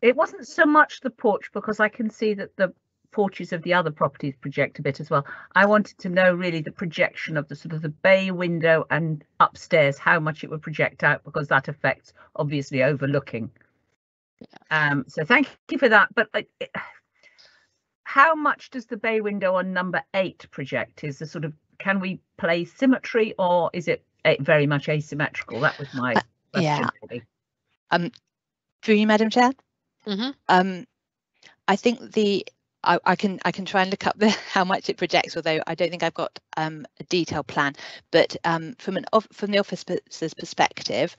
It wasn't so much the porch because I can see that the porches of the other properties project a bit as well. I wanted to know really the projection of the sort of the bay window and upstairs, how much it would project out because that affects obviously overlooking. Um, so thank you for that. But like, it- how much does the bay window on number eight project? Is the sort of can we play symmetry or is it a- very much asymmetrical? That was my Uh, question. yeah. really. Um, through you, Madam Chair. Mhm. Um, I think the I, can I can try and look up the [laughs] how much it projects, although I don't think I've got um, a detailed plan. But um, from an from the officer's perspective,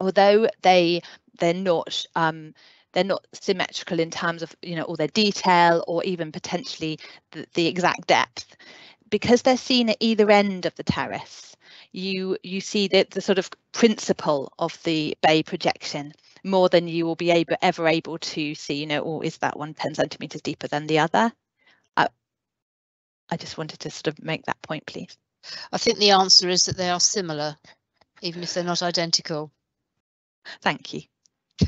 although they they're not um, they're not symmetrical in terms of you know all their detail or even potentially the, the exact depth, because they're seen at either end of the terrace. You you see the, the sort of principle of the bay projection more than you will be able ever able to see, you know, or is that one 10 centimeters deeper than the other? I, I just wanted to sort of make that point, please. I think the answer is that they are similar, even if they're not identical. Thank you. [laughs]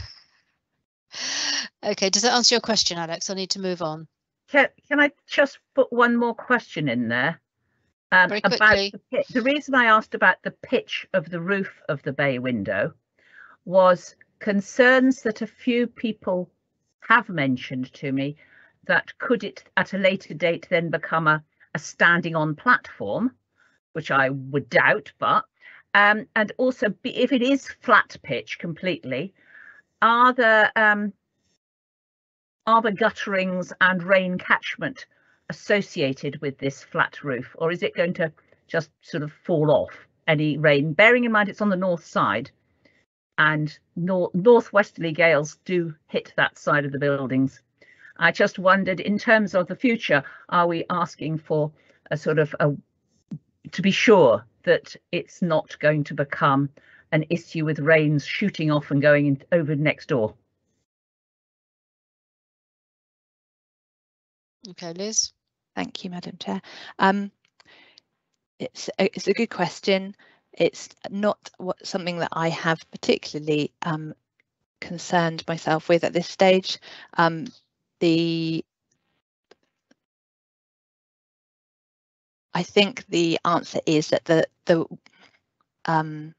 Okay, does that answer your question, Alex? I need to move on. Can, can I just put one more question in there? Um, Very about quickly. the, pit. the reason I asked about the pitch of the roof of the bay window was concerns that a few people have mentioned to me that could it at a later date then become a, a standing on platform, which I would doubt, but um, and also be, if it is flat pitch completely, are there um, are the gutterings and rain catchment associated with this flat roof, or is it going to just sort of fall off any rain? Bearing in mind it's on the north side, and nor- northwesterly gales do hit that side of the buildings. I just wondered, in terms of the future, are we asking for a sort of a to be sure that it's not going to become an issue with rains shooting off and going in, over next door? Okay, Liz. Thank you, Madam Chair. Um, it's a, it's a good question. It's not what something that I have particularly um, concerned myself with at this stage. Um, the I think the answer is that the the um,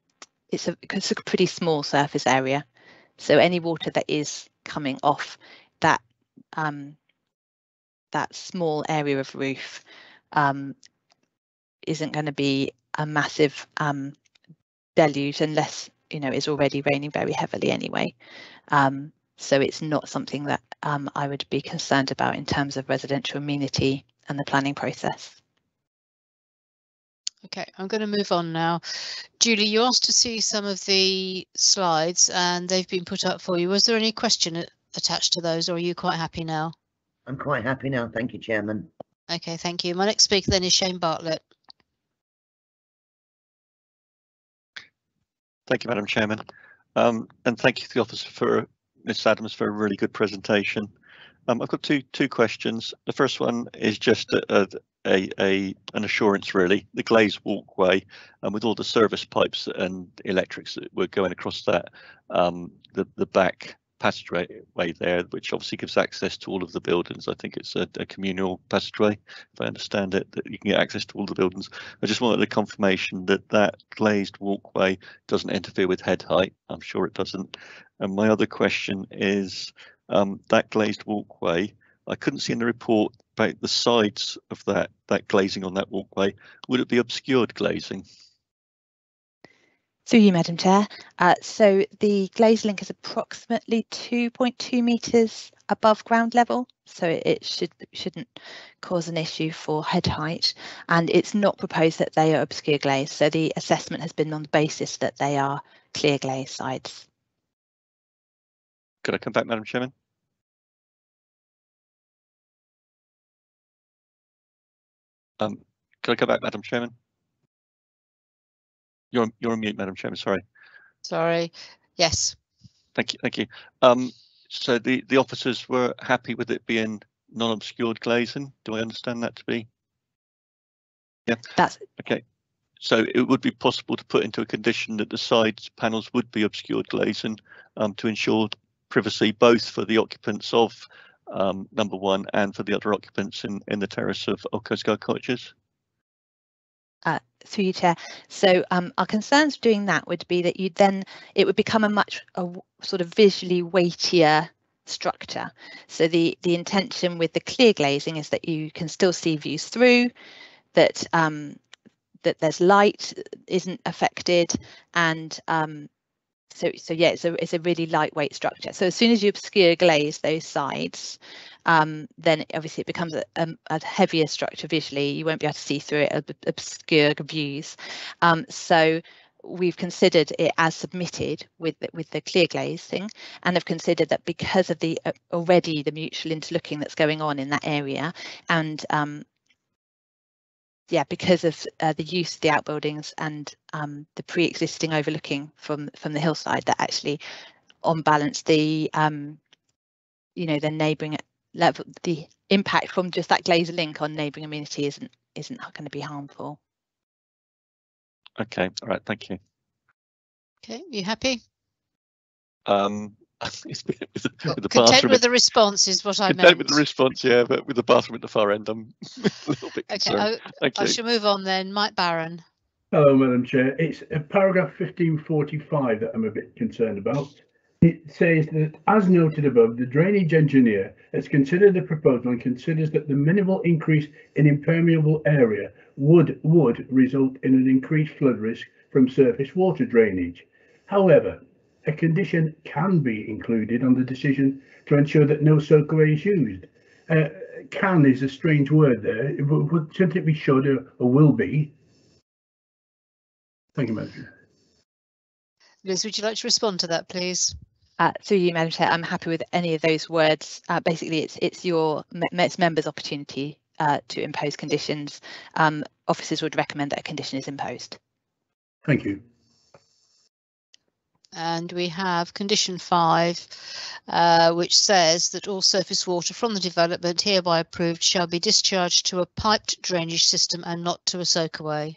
it's a it's a pretty small surface area, so any water that is coming off that um, that small area of roof um, isn't going to be a massive um, deluge unless you know it's already raining very heavily anyway. Um, so it's not something that um, I would be concerned about in terms of residential amenity and the planning process. Okay, I'm going to move on now. Julie, you asked to see some of the slides and they've been put up for you. Was there any question attached to those or are you quite happy now? I'm quite happy now, thank you, Chairman. Okay, thank you. My next speaker then is Shane Bartlett. Thank you, Madam Chairman. Um, and thank you to the officer for Ms Adams for a really good presentation. Um, I've got two two questions. The first one is just a, a, a an assurance really. The glazed walkway and with all the service pipes and electrics that were going across that, um, the the back passageway there, which obviously gives access to all of the buildings. I think it's a, a, communal passageway, if I understand it, that you can get access to all the buildings. I just wanted a confirmation that that glazed walkway doesn't interfere with head height. I'm sure it doesn't. And my other question is um, that glazed walkway. I couldn't see in the report about the sides of that that glazing on that walkway. Would it be obscured glazing? Through you, Madam Chair. Uh, so the glaze link is approximately 2.2 metres above ground level, so it should shouldn't cause an issue for head height, and it's not proposed that they are obscure glaze. So the assessment has been on the basis that they are clear glaze sides. Could I come back, Madam Chairman? Um, could I come back, Madam Chairman? You're you're on mute, Madam Chairman. Sorry. Sorry. Yes. Thank you. Thank you. Um, so the the officers were happy with it being non-obscured glazing. Do I understand that to be? Yeah. That's it. okay. So it would be possible to put into a condition that the side panels would be obscured glazing um, to ensure privacy both for the occupants of um, number one and for the other occupants in, in the terrace of Old Coast Guard cottages? Through you, Chair. So um, our concerns doing that would be that you then it would become a much a sort of visually weightier structure. So the the intention with the clear glazing is that you can still see views through, that um, that there's light isn't affected, and um, so so yeah, it's a it's a really lightweight structure. So as soon as you obscure glaze those sides, um, then obviously it becomes a, a, a, heavier structure visually. You won't be able to see through it, obscure views. Um, so we've considered it as submitted with with the clear glazing and have considered that because of the uh, already the mutual interlooking that's going on in that area and um, yeah, because of uh, the use of the outbuildings and um, the pre-existing overlooking from from the hillside, that actually, on balance, the um, you know the neighbouring level, the impact from just that glazer link on neighbouring amenity isn't isn't going to be harmful. Okay, all right, thank you. Okay, you happy? Um, [laughs] with, the, with the Content with the response is what I meant. Content with the response, yeah, but with the bathroom at the far end, I'm [laughs] a little bit concerned. Okay, I, Thank I you. shall move on then. Mike Barron. Hello, Madam Chair. It's uh, paragraph 1545 that I'm a bit concerned about. It says that, as noted above, the drainage engineer has considered the proposal and considers that the minimal increase in impermeable area would would result in an increased flood risk from surface water drainage. However, a condition can be included on the decision to ensure that no soakaway is used. Uh, can is a strange word there. Shouldn't it be should or, or will be? Thank you, Madam Liz, would you like to respond to that, please? Uh, through you, Madam Chair, I'm happy with any of those words. Uh, basically, it's it's your it's members' opportunity uh, to impose conditions. Um, officers would recommend that a condition is imposed. Thank you and we have condition five, uh, which says that all surface water from the development hereby approved shall be discharged to a piped drainage system and not to a soakaway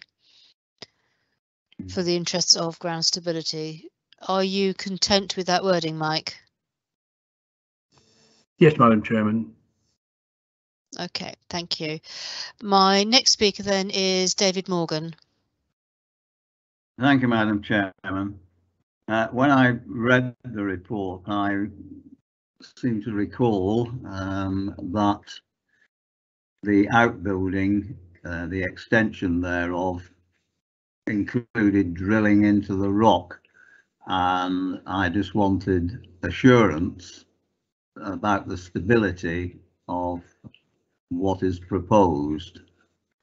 for the interests of ground stability. Are you content with that wording, Mike? Yes, Madam Chairman. Okay, thank you. My next speaker then is David Morgan. Thank you, Madam Chairman. Uh, when I read the report, I seem to recall um, that the outbuilding, uh, the extension thereof included drilling into the rock. And I just wanted assurance about the stability of what is proposed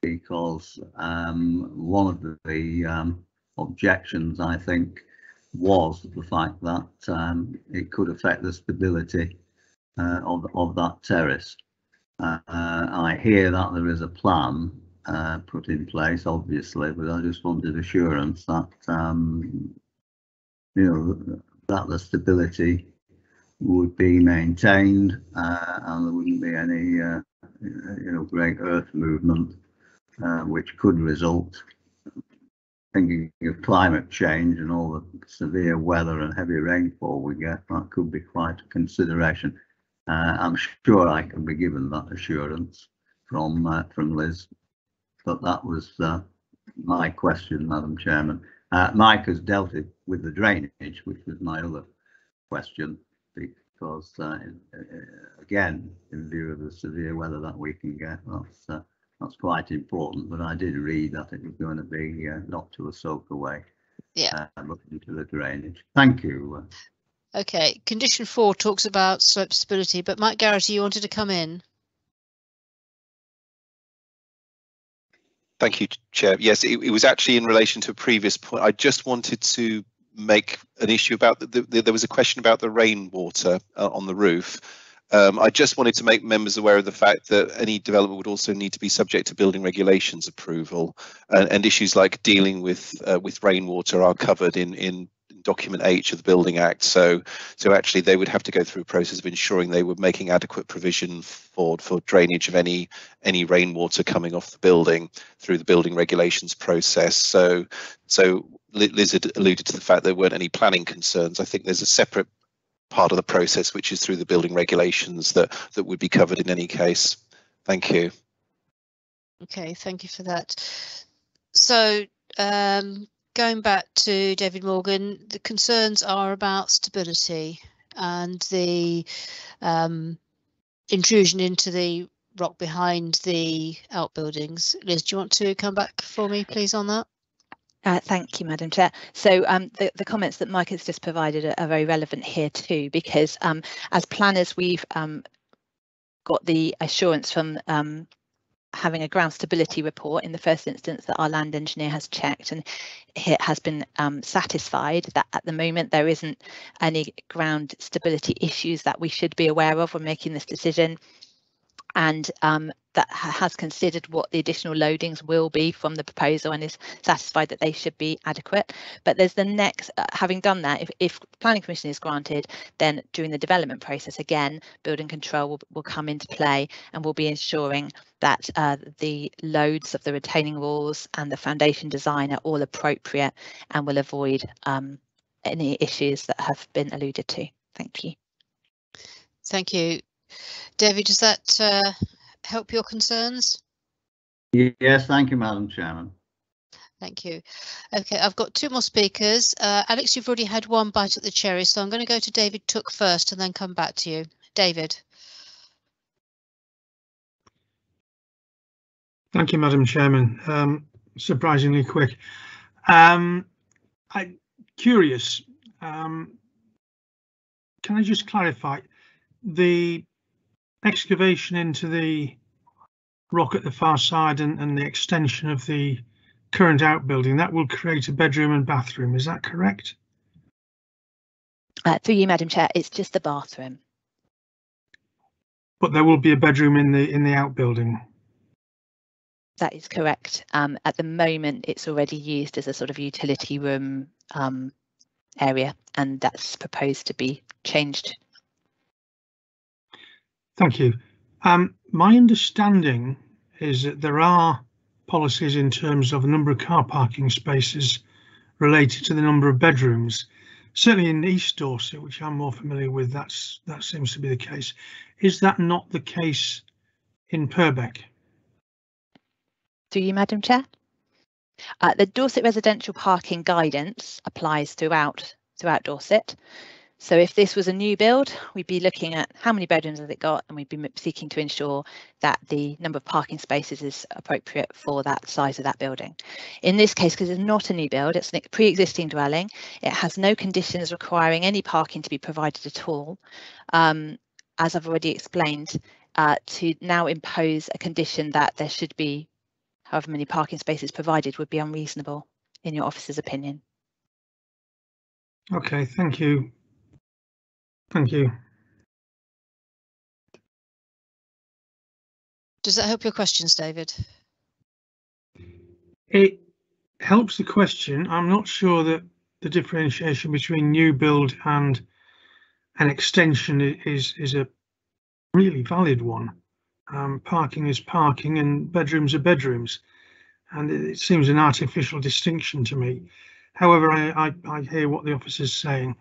because um, one of the, um, objections I think was the fact that um, it could affect the stability uh, of, of that terrace. Uh, I hear that there is a plan uh, put in place, obviously, but I just wanted assurance that um, you know that the stability would be maintained uh, and there wouldn't be any uh, you know great earth movement uh, which could result thinking of climate change and all the severe weather and heavy rainfall we get that could be quite a consideration. Uh, I'm sure I can be given that assurance from uh, from Liz but that was uh, my question Madam Chairman. Mike has dealt with the drainage which was my other question because uh, again, in view of the severe weather that we can get, that's uh, that's quite important. But I did read that it was going to be uh, not to a soak away. Yeah. Uh, looking to the drainage. Thank you. Okay, condition four talks about slope stability, but Mike Garrity, you wanted to come in. Thank you, Chair. Yes, it, it was actually in relation to a previous point. I just wanted to make an issue about the, the, there was a question about the rainwater uh, on the roof. Um, I just wanted to make members aware of the fact that any development would also need to be subject to building regulations approval, and, and issues like dealing with uh, with rainwater are covered in in document H of the Building Act. So, so actually, they would have to go through a process of ensuring they were making adequate provision for for drainage of any any rainwater coming off the building through the building regulations process. So, so Liz had alluded to the fact there weren't any planning concerns. I think there's a separate part of the process which is through the building regulations that that would be covered in any case. Thank you. Okay, thank you for that. So um, going back to David Morgan, the concerns are about stability and the um, intrusion into the rock behind the outbuildings. Liz, do you want to come back for me, please, on that? Uh, thank you, Madam Chair. So um, the, the, comments that Mike has just provided are, are very relevant here too, because um, as planners, we've um, got the assurance from um, having a ground stability report in the first instance that our land engineer has checked and it has been um, satisfied that at the moment there isn't any ground stability issues that we should be aware of when making this decision and um, that has considered what the additional loadings will be from the proposal and is satisfied that they should be adequate. But there's the next, uh, having done that, if, if planning permission is granted, then during the development process, again, building control will, will come into play and will be ensuring that uh, the loads of the retaining walls and the foundation design are all appropriate and will avoid um, any issues that have been alluded to. Thank you. Thank you. David, does that uh, help your concerns? Yes, thank you, Madam Chairman. Thank you. Okay, I've got two more speakers. Uh, Alex, you've already had one bite at the cherry, so I'm going to go to David Tooke first and then come back to you. David. Thank you, Madam Chairman. Um, surprisingly quick. Um, I'm curious. Um, can I just clarify the excavation into the rock at the far side and, and the extension of the current outbuilding, that will create a bedroom and bathroom. Is that correct? Uh, through you, Madam Chair, it's just the bathroom. But there will be a bedroom in the in the outbuilding. That is correct. Um, at the moment, it's already used as a sort of utility room um, area, and that's proposed to be changed Thank you. Um, my understanding is that there are policies in terms of the number of car parking spaces related to the number of bedrooms. Certainly in East Dorset, which I'm more familiar with, that's that seems to be the case. Is that not the case in Purbeck? Do you, Madam Chair? Uh, the Dorset residential parking guidance applies throughout throughout Dorset. So if this was a new build, we'd be looking at how many bedrooms has it got, and we'd be seeking to ensure that the number of parking spaces is appropriate for that size of that building. In this case, because it's not a new build, it's a pre-existing dwelling, it has no conditions requiring any parking to be provided at all. Um, as I've already explained, uh, to now impose a condition that there should be however many parking spaces provided would be unreasonable in your officer's opinion. Okay, thank you. Thank you. Does that help your questions, David? It helps the question. I'm not sure that the differentiation between new build and an extension is is a really valid one. Um, parking is parking and bedrooms are bedrooms. And it, it seems an artificial distinction to me. However, I, I, I hear what the officer's saying.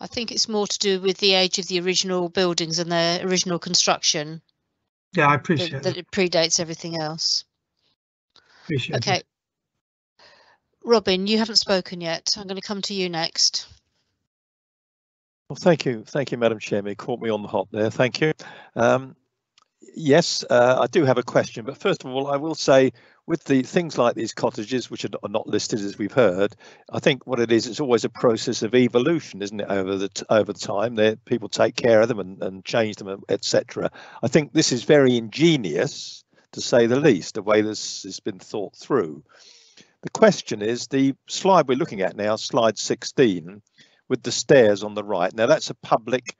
I think it's more to do with the age of the original buildings and their original construction. Yeah, I appreciate that. That it predates everything else. Appreciate okay. It. Robin, you haven't spoken yet. I'm going to come to you next. Well, thank you. Thank you, Madam Chairman. You caught me on the hop there. Thank you. Um, yes, uh, I do have a question, but first of all, I will say with the things like these cottages, which are not listed as we've heard, I think what it is, it's always a process of evolution, isn't it? Over the over time, there people take care of them and, and change them, etc. I think this is very ingenious, to say the least, the way this has been thought through. The question is the slide we're looking at now, slide 16, with the stairs on the right. Now that's a public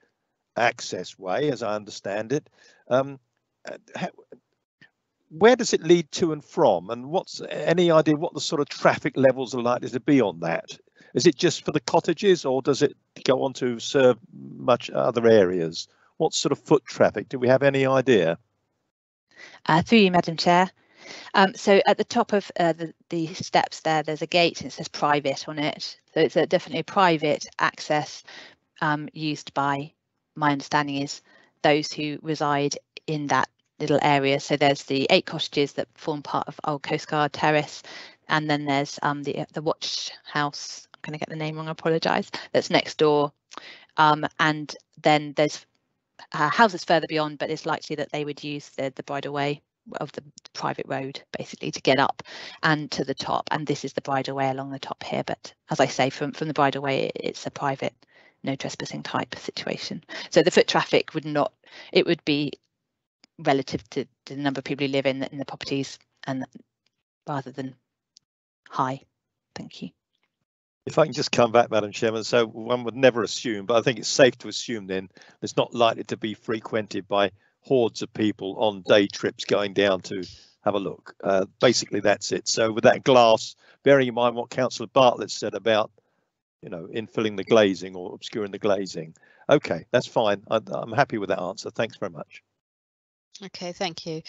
access way, as I understand it. Um, how, where does it lead to and from? And what's any idea what the sort of traffic levels are likely to be on that? Is it just for the cottages or does it go on to serve much other areas? What sort of foot traffic? Do we have any idea? Uh, through you madam chair. Um, so at the top of uh, the, the steps there there's a gate and it says private on it. So it's a definitely a private access um, used by my understanding is those who reside in that little area. So there's the eight cottages that form part of Old Coast Guard Terrace, and then there's um, the the watch house. I'm going to get the name wrong. I apologise. That's next door, um, and then there's uh, houses further beyond, but it's likely that they would use the the bridleway of the private road basically to get up and to the top and this is the bridleway along the top here but as I say from from the bridleway it's a private no trespassing type situation so the foot traffic would not it would be relative to the number of people who live in the, in the properties and rather than high. Thank you. If I can just come back, Madam Chairman, so one would never assume, but I think it's safe to assume then it's not likely to be frequented by hordes of people on day trips going down to have a look. Uh, basically, that's it. So with that glass, bearing in mind what Councillor Bartlett said about, you know, infilling the glazing or obscuring the glazing. Okay, that's fine. I, I'm happy with that answer. Thanks very much. Okay, thank you.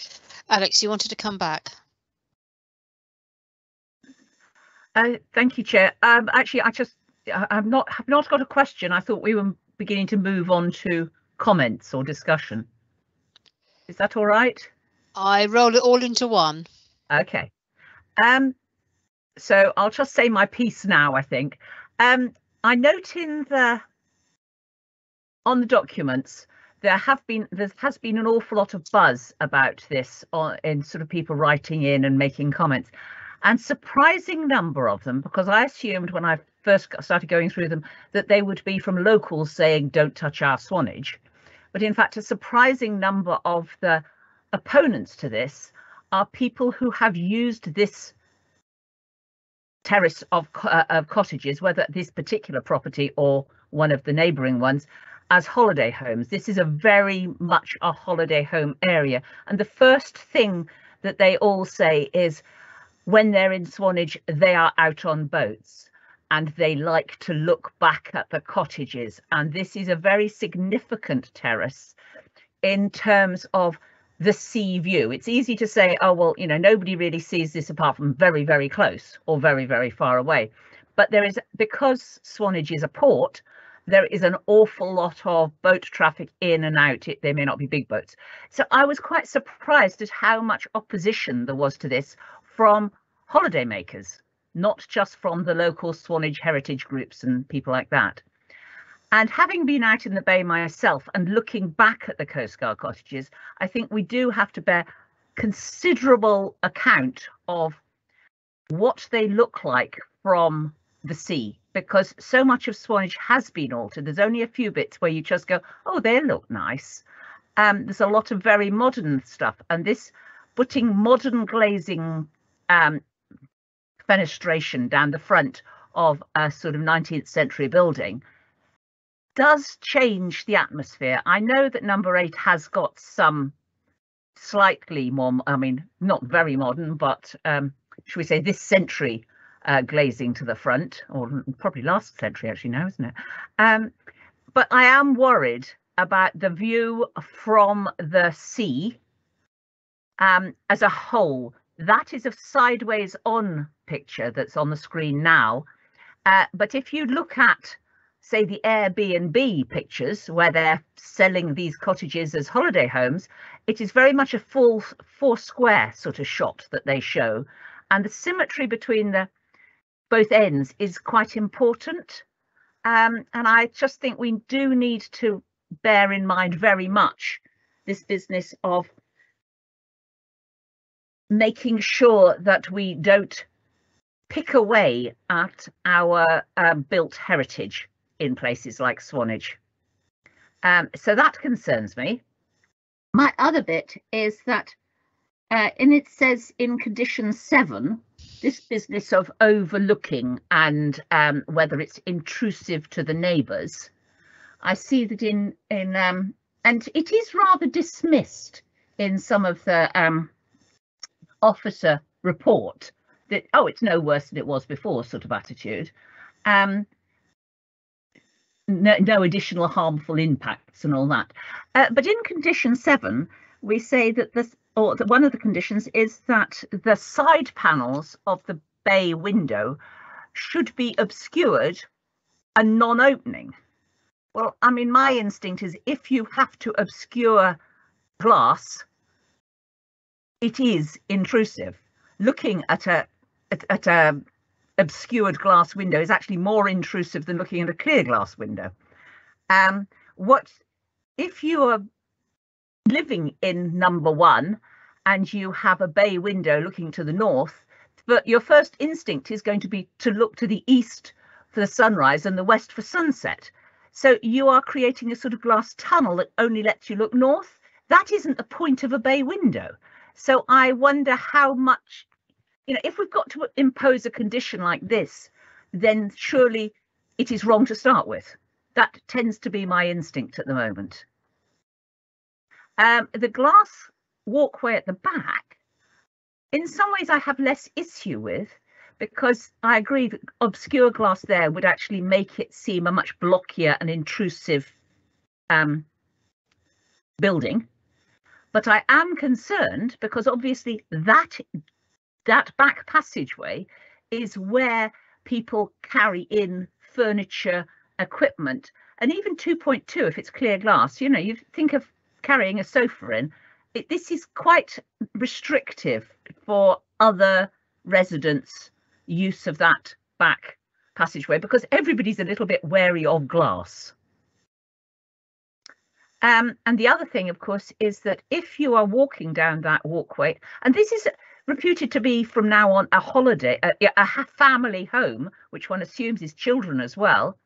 Alex, you wanted to come back. Uh, thank you, Chair. Um, actually, I just I've not have not got a question. I thought we were beginning to move on to comments or discussion. Is that all right? I roll it all into one. Okay. Um, so I'll just say my piece now. I think. Um, I note in the on the documents there have been there has been an awful lot of buzz about this on, in sort of people writing in and making comments. And surprising number of them because i assumed when i first started going through them that they would be from locals saying don't touch our swanage. But in fact a surprising number of the opponents to this are people who have used this terrace of, uh, of cottages whether this particular property or one of the neighbouring ones as holiday homes. This is a very much a holiday home area. And the first thing that they all say is when they're in Swanage, they are out on boats and they like to look back at the cottages. And this is a very significant terrace in terms of the sea view. It's easy to say, oh, well, you know, nobody really sees this apart from very, very close or very, very far away. But there is, because Swanage is a port, there is an awful lot of boat traffic in and out. It, they may not be big boats. So I was quite surprised at how much opposition there was to this from holidaymakers, not just from the local Swanage heritage groups and people like that. And having been out in the bay myself and looking back at the Coast Guard cottages, I think we do have to bear considerable account of what they look like from the sea because so much of Swanage has been altered. There's only a few bits where you just go, oh, they look nice. Um, there's a lot of very modern stuff, and this putting modern glazing um, fenestration down the front of a sort of 19th century building does change the atmosphere. I know that number eight has got some slightly more, I mean, not very modern, but um, should we say this century uh, glazing to the front, or probably last century actually now, isn't it? Um, but I am worried about the view from the sea um, as a whole. That is a sideways on picture that's on the screen now. Uh, but if you look at say the Airbnb pictures where they're selling these cottages as holiday homes, it is very much a full four square sort of shot that they show. And the symmetry between the both ends is quite important. Um, and I just think we do need to bear in mind very much this business of making sure that we don't pick away at our uh, built heritage in places like Swanage. Um, so that concerns me. My other bit is that, uh, and it says in condition seven, this business of overlooking and um, whether it's intrusive to the neighbours. I see that in in um, and it is rather dismissed in some of the um, officer report that oh it's no worse than it was before sort of attitude. Um, no, no additional harmful impacts and all that. Uh, but in condition seven, we say that this, or one of the conditions is that the side panels of the bay window should be obscured and non-opening. Well, I mean, my instinct is if you have to obscure glass, it is intrusive. Looking at a at, at a obscured glass window is actually more intrusive than looking at a clear glass window. Um, what if you are living in number one and you have a bay window looking to the north, but your first instinct is going to be to look to the east for the sunrise and the west for sunset. So you are creating a sort of glass tunnel that only lets you look north. That isn't the point of a bay window. So I wonder how much you know, if we've got to impose a condition like this, then surely it is wrong to start with. That tends to be my instinct at the moment. Um, the glass walkway at the back, in some ways I have less issue with because I agree that obscure glass there would actually make it seem a much blockier and intrusive um, building. But I am concerned because obviously that that back passageway is where people carry in furniture, equipment, and even 2.2 if it's clear glass. You know, you think of carrying a sofa in. It, this is quite restrictive for other residents' use of that back passageway because everybody's a little bit wary of glass. Um, and the other thing, of course, is that if you are walking down that walkway, and this is reputed to be from now on a holiday, a, a family home, which one assumes is children as well.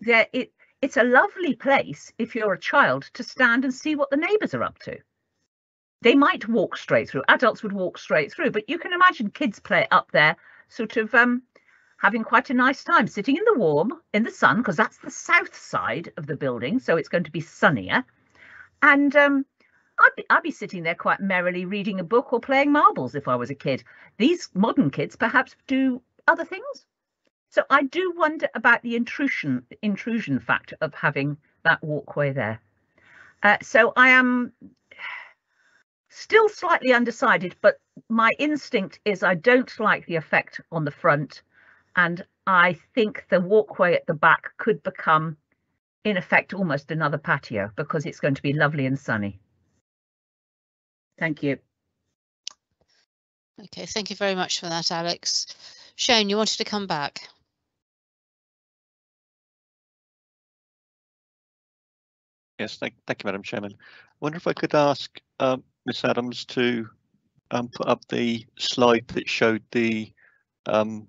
There, it it's a lovely place if you're a child to stand and see what the neighbours are up to. They might walk straight through. Adults would walk straight through, but you can imagine kids play up there, sort of um, having quite a nice time, sitting in the warm, in the sun, because that's the south side of the building, so it's going to be sunnier, and um, I'd be, I'd be sitting there quite merrily reading a book or playing marbles if I was a kid. These modern kids perhaps do other things. So I do wonder about the intrusion intrusion factor of having that walkway there. Uh, so I am still slightly undecided, but my instinct is I don't like the effect on the front, and I think the walkway at the back could become, in effect, almost another patio because it's going to be lovely and sunny. Thank you. Okay, thank you very much for that, Alex. Shane, you wanted to come back. Yes, thank, thank you, Madam Chairman. I wonder if I could ask um, Ms Adams to um, put up the slide that showed the um,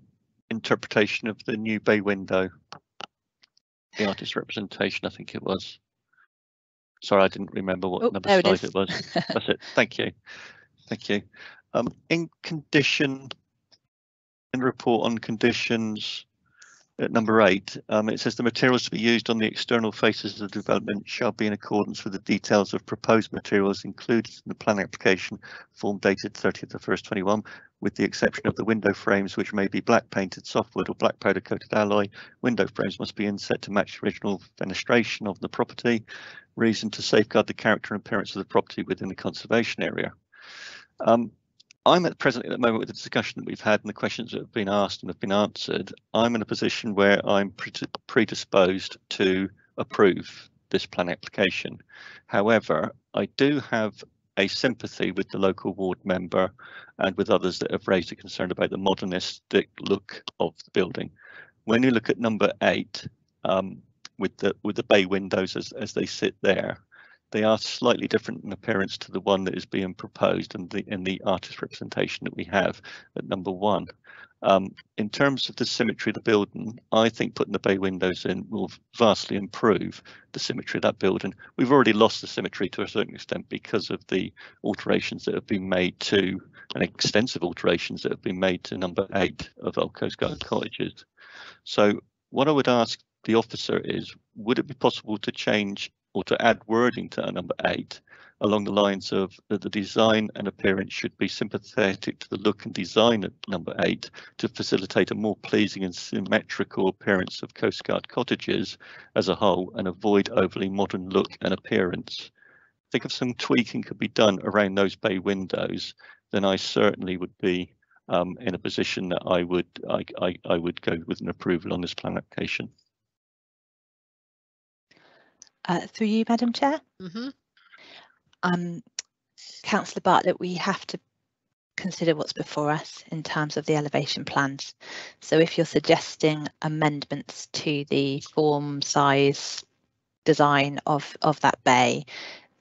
interpretation of the new bay window. The artist representation, I think it was. Sorry, I didn't remember what Oh, number there it slide it was. [laughs] That's it. Thank you. Thank you. Um, in condition, in report on conditions at number eight, um, it says the materials to be used on the external faces of the development shall be in accordance with the details of proposed materials included in the planning application form dated 30th of 1st 21, with the exception of the window frames which may be black painted softwood or black powder coated alloy. Window frames must be inset to match the original fenestration of the property. Reason to safeguard the character and appearance of the property within the conservation area. Um, I'm at present at the moment with the discussion that we've had and the questions that have been asked and have been answered. I'm in a position where I'm predisposed to approve this plan application. However, I do have a sympathy with the local ward member and with others that have raised a concern about the modernistic look of the building. When you look at number eight, um, with the with the bay windows as, as they sit there, they are slightly different in appearance to the one that is being proposed and the in the artist representation that we have at number one. Um, in terms of the symmetry of the building, I think putting the bay windows in will vastly improve the symmetry of that building. We've already lost the symmetry to a certain extent because of the alterations that have been made to and extensive alterations that have been made to number eight of Old Coast Guard cottages. So what I would ask the officer is, would it be possible to change or to add wording to number eight along the lines of that the design and appearance should be sympathetic to the look and design of number eight to facilitate a more pleasing and symmetrical appearance of Coast Guard cottages as a whole and avoid overly modern look and appearance. Think of some tweaking could be done around those bay windows, then I certainly would be um, in a position that I would I, I, I would go with an approval on this plan application. Uh, through you, Madam Chair. Mhm. Um, Councillor Bartlett, we have to consider what's before us in terms of the elevation plans. So if you're suggesting amendments to the form, size, design of, of that bay,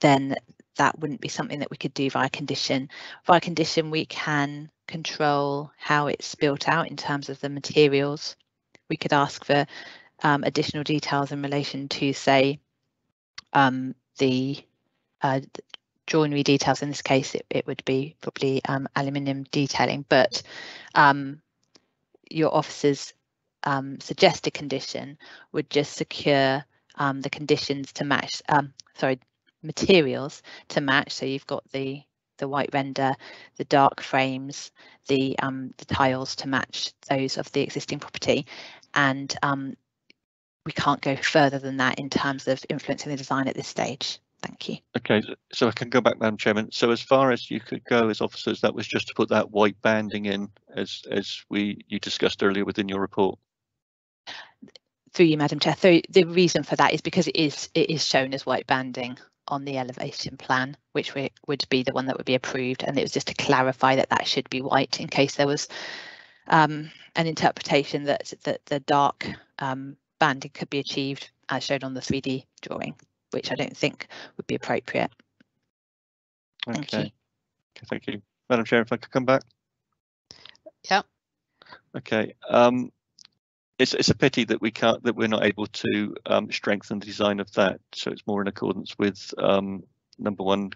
then that wouldn't be something that we could do via condition. Via condition, we can control how it's built out in terms of the materials. We could ask for um, additional details in relation to, say, um, the uh, joinery details. In this case, it, it would be probably um, aluminium detailing, but um, your officer's um, suggested condition would just secure um, the conditions to match, sorry, materials to match. So you've got the the white render, the dark frames, the um, the tiles to match those of the existing property, and um, we can't go further than that in terms of influencing the design at this stage. Thank you. Okay, so I can go back, Madam Chairman. So as far as you could go as officers, that was just to put that white banding in as as we you discussed earlier within your report. Through you, Madam Chair. So the reason for that is because it is it is shown as white banding on the elevation plan, which we, would be the one that would be approved, and it was just to clarify that that should be white in case there was um, an interpretation that that the dark um, banding could be achieved as shown on the 3D drawing, which I don't think would be appropriate. Thank Okay. you. Okay, thank you. Madam Chair, if I could come back. Yeah. Okay, um, it's it's a pity that we can't that we're not able to um, strengthen the design of that, so it's more in accordance with um, number one,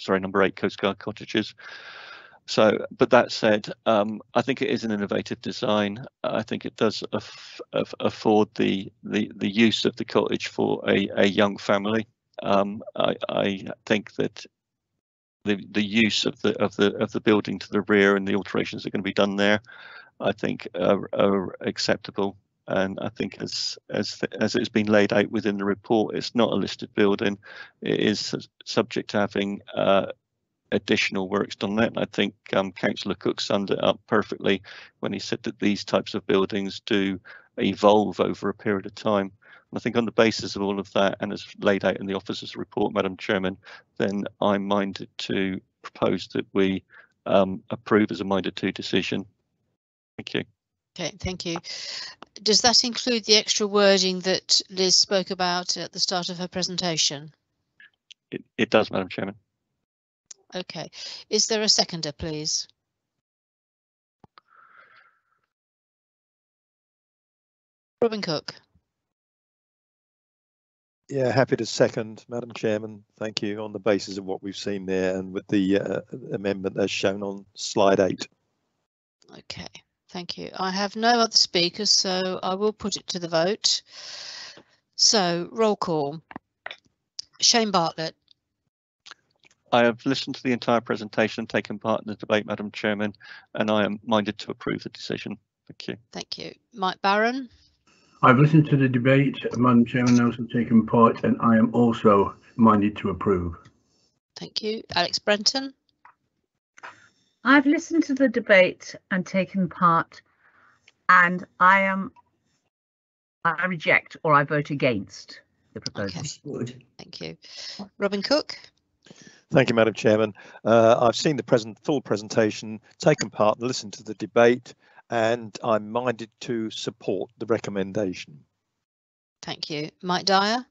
sorry, number eight Coast Guard cottages. So, but that said, um, I think it is an innovative design. I think it does aff- aff- afford the, the the use of the cottage for a, a young family. Um, I, I think that the the use of the of the of the building to the rear and the alterations that are going to be done there, I think are, are acceptable. And I think as as as it's been laid out within the report, it's not a listed building. It is subject to having uh, additional works done that. And I think um, Councillor Cook summed it up perfectly when he said that these types of buildings do evolve over a period of time. And I think on the basis of all of that, and as laid out in the officer's report, Madam Chairman, then I'm minded to propose that we um, approve as a minded to decision. Thank you. Okay, thank you. does that include the extra wording that Liz spoke about at the start of her presentation? It, it does, Madam Chairman. Okay, is there a seconder, please? Robin Cook. Yeah, happy to second, Madam Chairman. Thank you on the basis of what we've seen there and with the uh, amendment as shown on slide eight. Okay, thank you. I have no other speakers, so I will put it to the vote. So roll call. Shane Bartlett. I have listened to the entire presentation and taken part in the debate, Madam Chairman, and I am minded to approve the decision. Thank you. Thank you. Mike Barron. I've listened to the debate, Madam Chairman, and also taken part, and I am also minded to approve. Thank you. Alex Brenton. I've listened to the debate and taken part, and I am I reject or I vote against the proposal. Okay. Thank you. Robin Cook. Thank you, Madam Chairman. Uh, I've seen the present full presentation, taken part, listened to the debate, and I'm minded to support the recommendation. Thank you. Mike Dyer.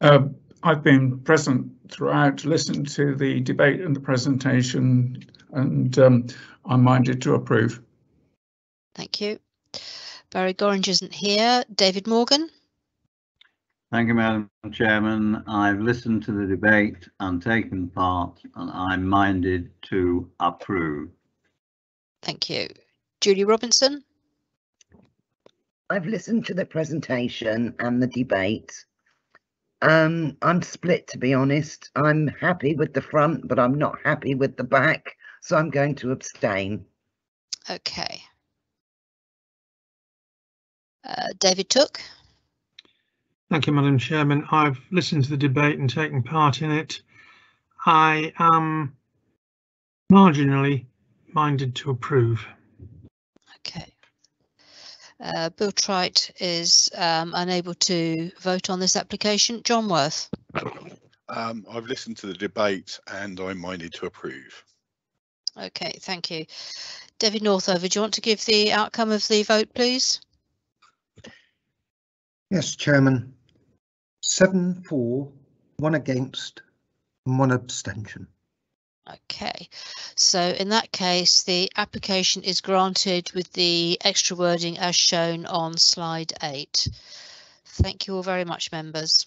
Uh, I've been present throughout, listened to the debate and the presentation, and um, I'm minded to approve. Thank you. Barry Goringe isn't here. David Morgan. Thank you, Madam Chairman. I've listened to the debate and taken part, and I'm minded to approve. Thank you. Julie Robinson. I've listened to the presentation and the debate. Um, I'm split, to be honest. I'm happy with the front, but I'm not happy with the back, so I'm going to abstain. Okay. Uh, David Tooke. Thank you, Madam Chairman. I've listened to the debate and taken part in it. I am marginally minded to approve. Okay. Uh, Bill Trite is um, unable to vote on this application. John Worth. Um, I've listened to the debate and I'm minded to approve. Okay, thank you. David Northover, do you want to give the outcome of the vote, please? Yes, Chairman. Seven for, one against, and one abstention. Okay, so in that case, the application is granted with the extra wording as shown on slide eight. Thank you all very much, members.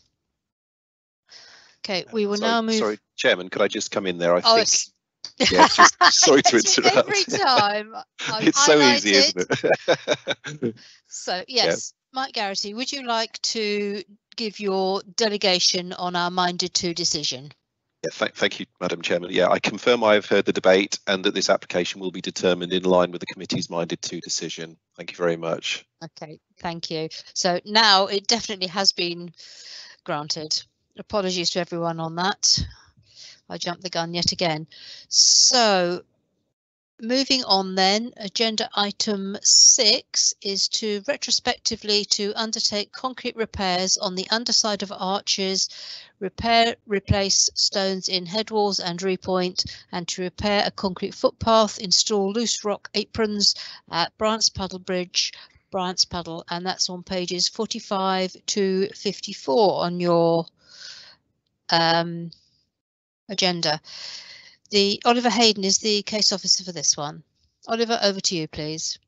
Okay, we will sorry, now move. Sorry, Chairman, could I just come in there? I Oh, think. it's- [laughs] Yeah, just sorry to [laughs] interrupt. Every time. [laughs] It's so easy, highlighted. isn't it? So yes, Mike Garrity, would you like to give your delegation on our minded to decision? Yeah, thank, thank you, Madam Chairman. Yeah, I confirm I have heard the debate and that this application will be determined in line with the committee's minded to decision. Thank you very much. Okay, thank you. So now it definitely has been granted. Apologies to everyone on that. I jumped the gun yet again. So moving on then, agenda item six is to retrospectively to undertake concrete repairs on the underside of arches, repair, replace stones in headwalls and repoint, and to repair a concrete footpath, install loose rock aprons at Briantspuddle Bridge, Briantspuddle, and that's on pages 45 to 54 on your um, agenda. The Oliver Hayden is the case officer for this one. Oliver, over to you, please.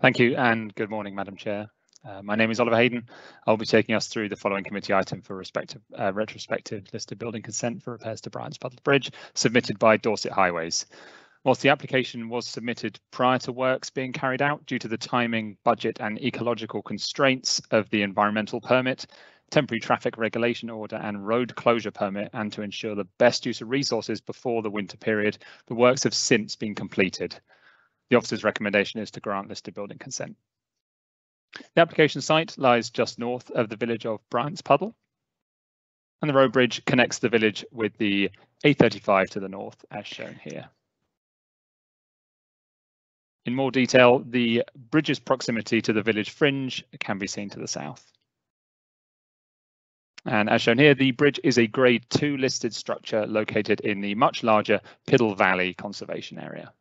Thank you and good morning, Madam Chair. Uh, my name is Oliver Hayden. I'll be taking us through the following committee item for uh, retrospective listed building consent for repairs to Briantspuddle Bridge submitted by Dorset Highways. Whilst the application was submitted prior to works being carried out due to the timing, budget and ecological constraints of the environmental permit, temporary traffic regulation order and road closure permit and to ensure the best use of resources before the winter period, the works have since been completed. The officer's recommendation is to grant listed building consent. The application site lies just north of the village of Briantspuddle, and the road bridge connects the village with the A35 to the north, as shown here. In more detail, the bridge's proximity to the village fringe can be seen to the south. And as shown here, the bridge is a grade two listed structure located in the much larger Piddle Valley Conservation Area.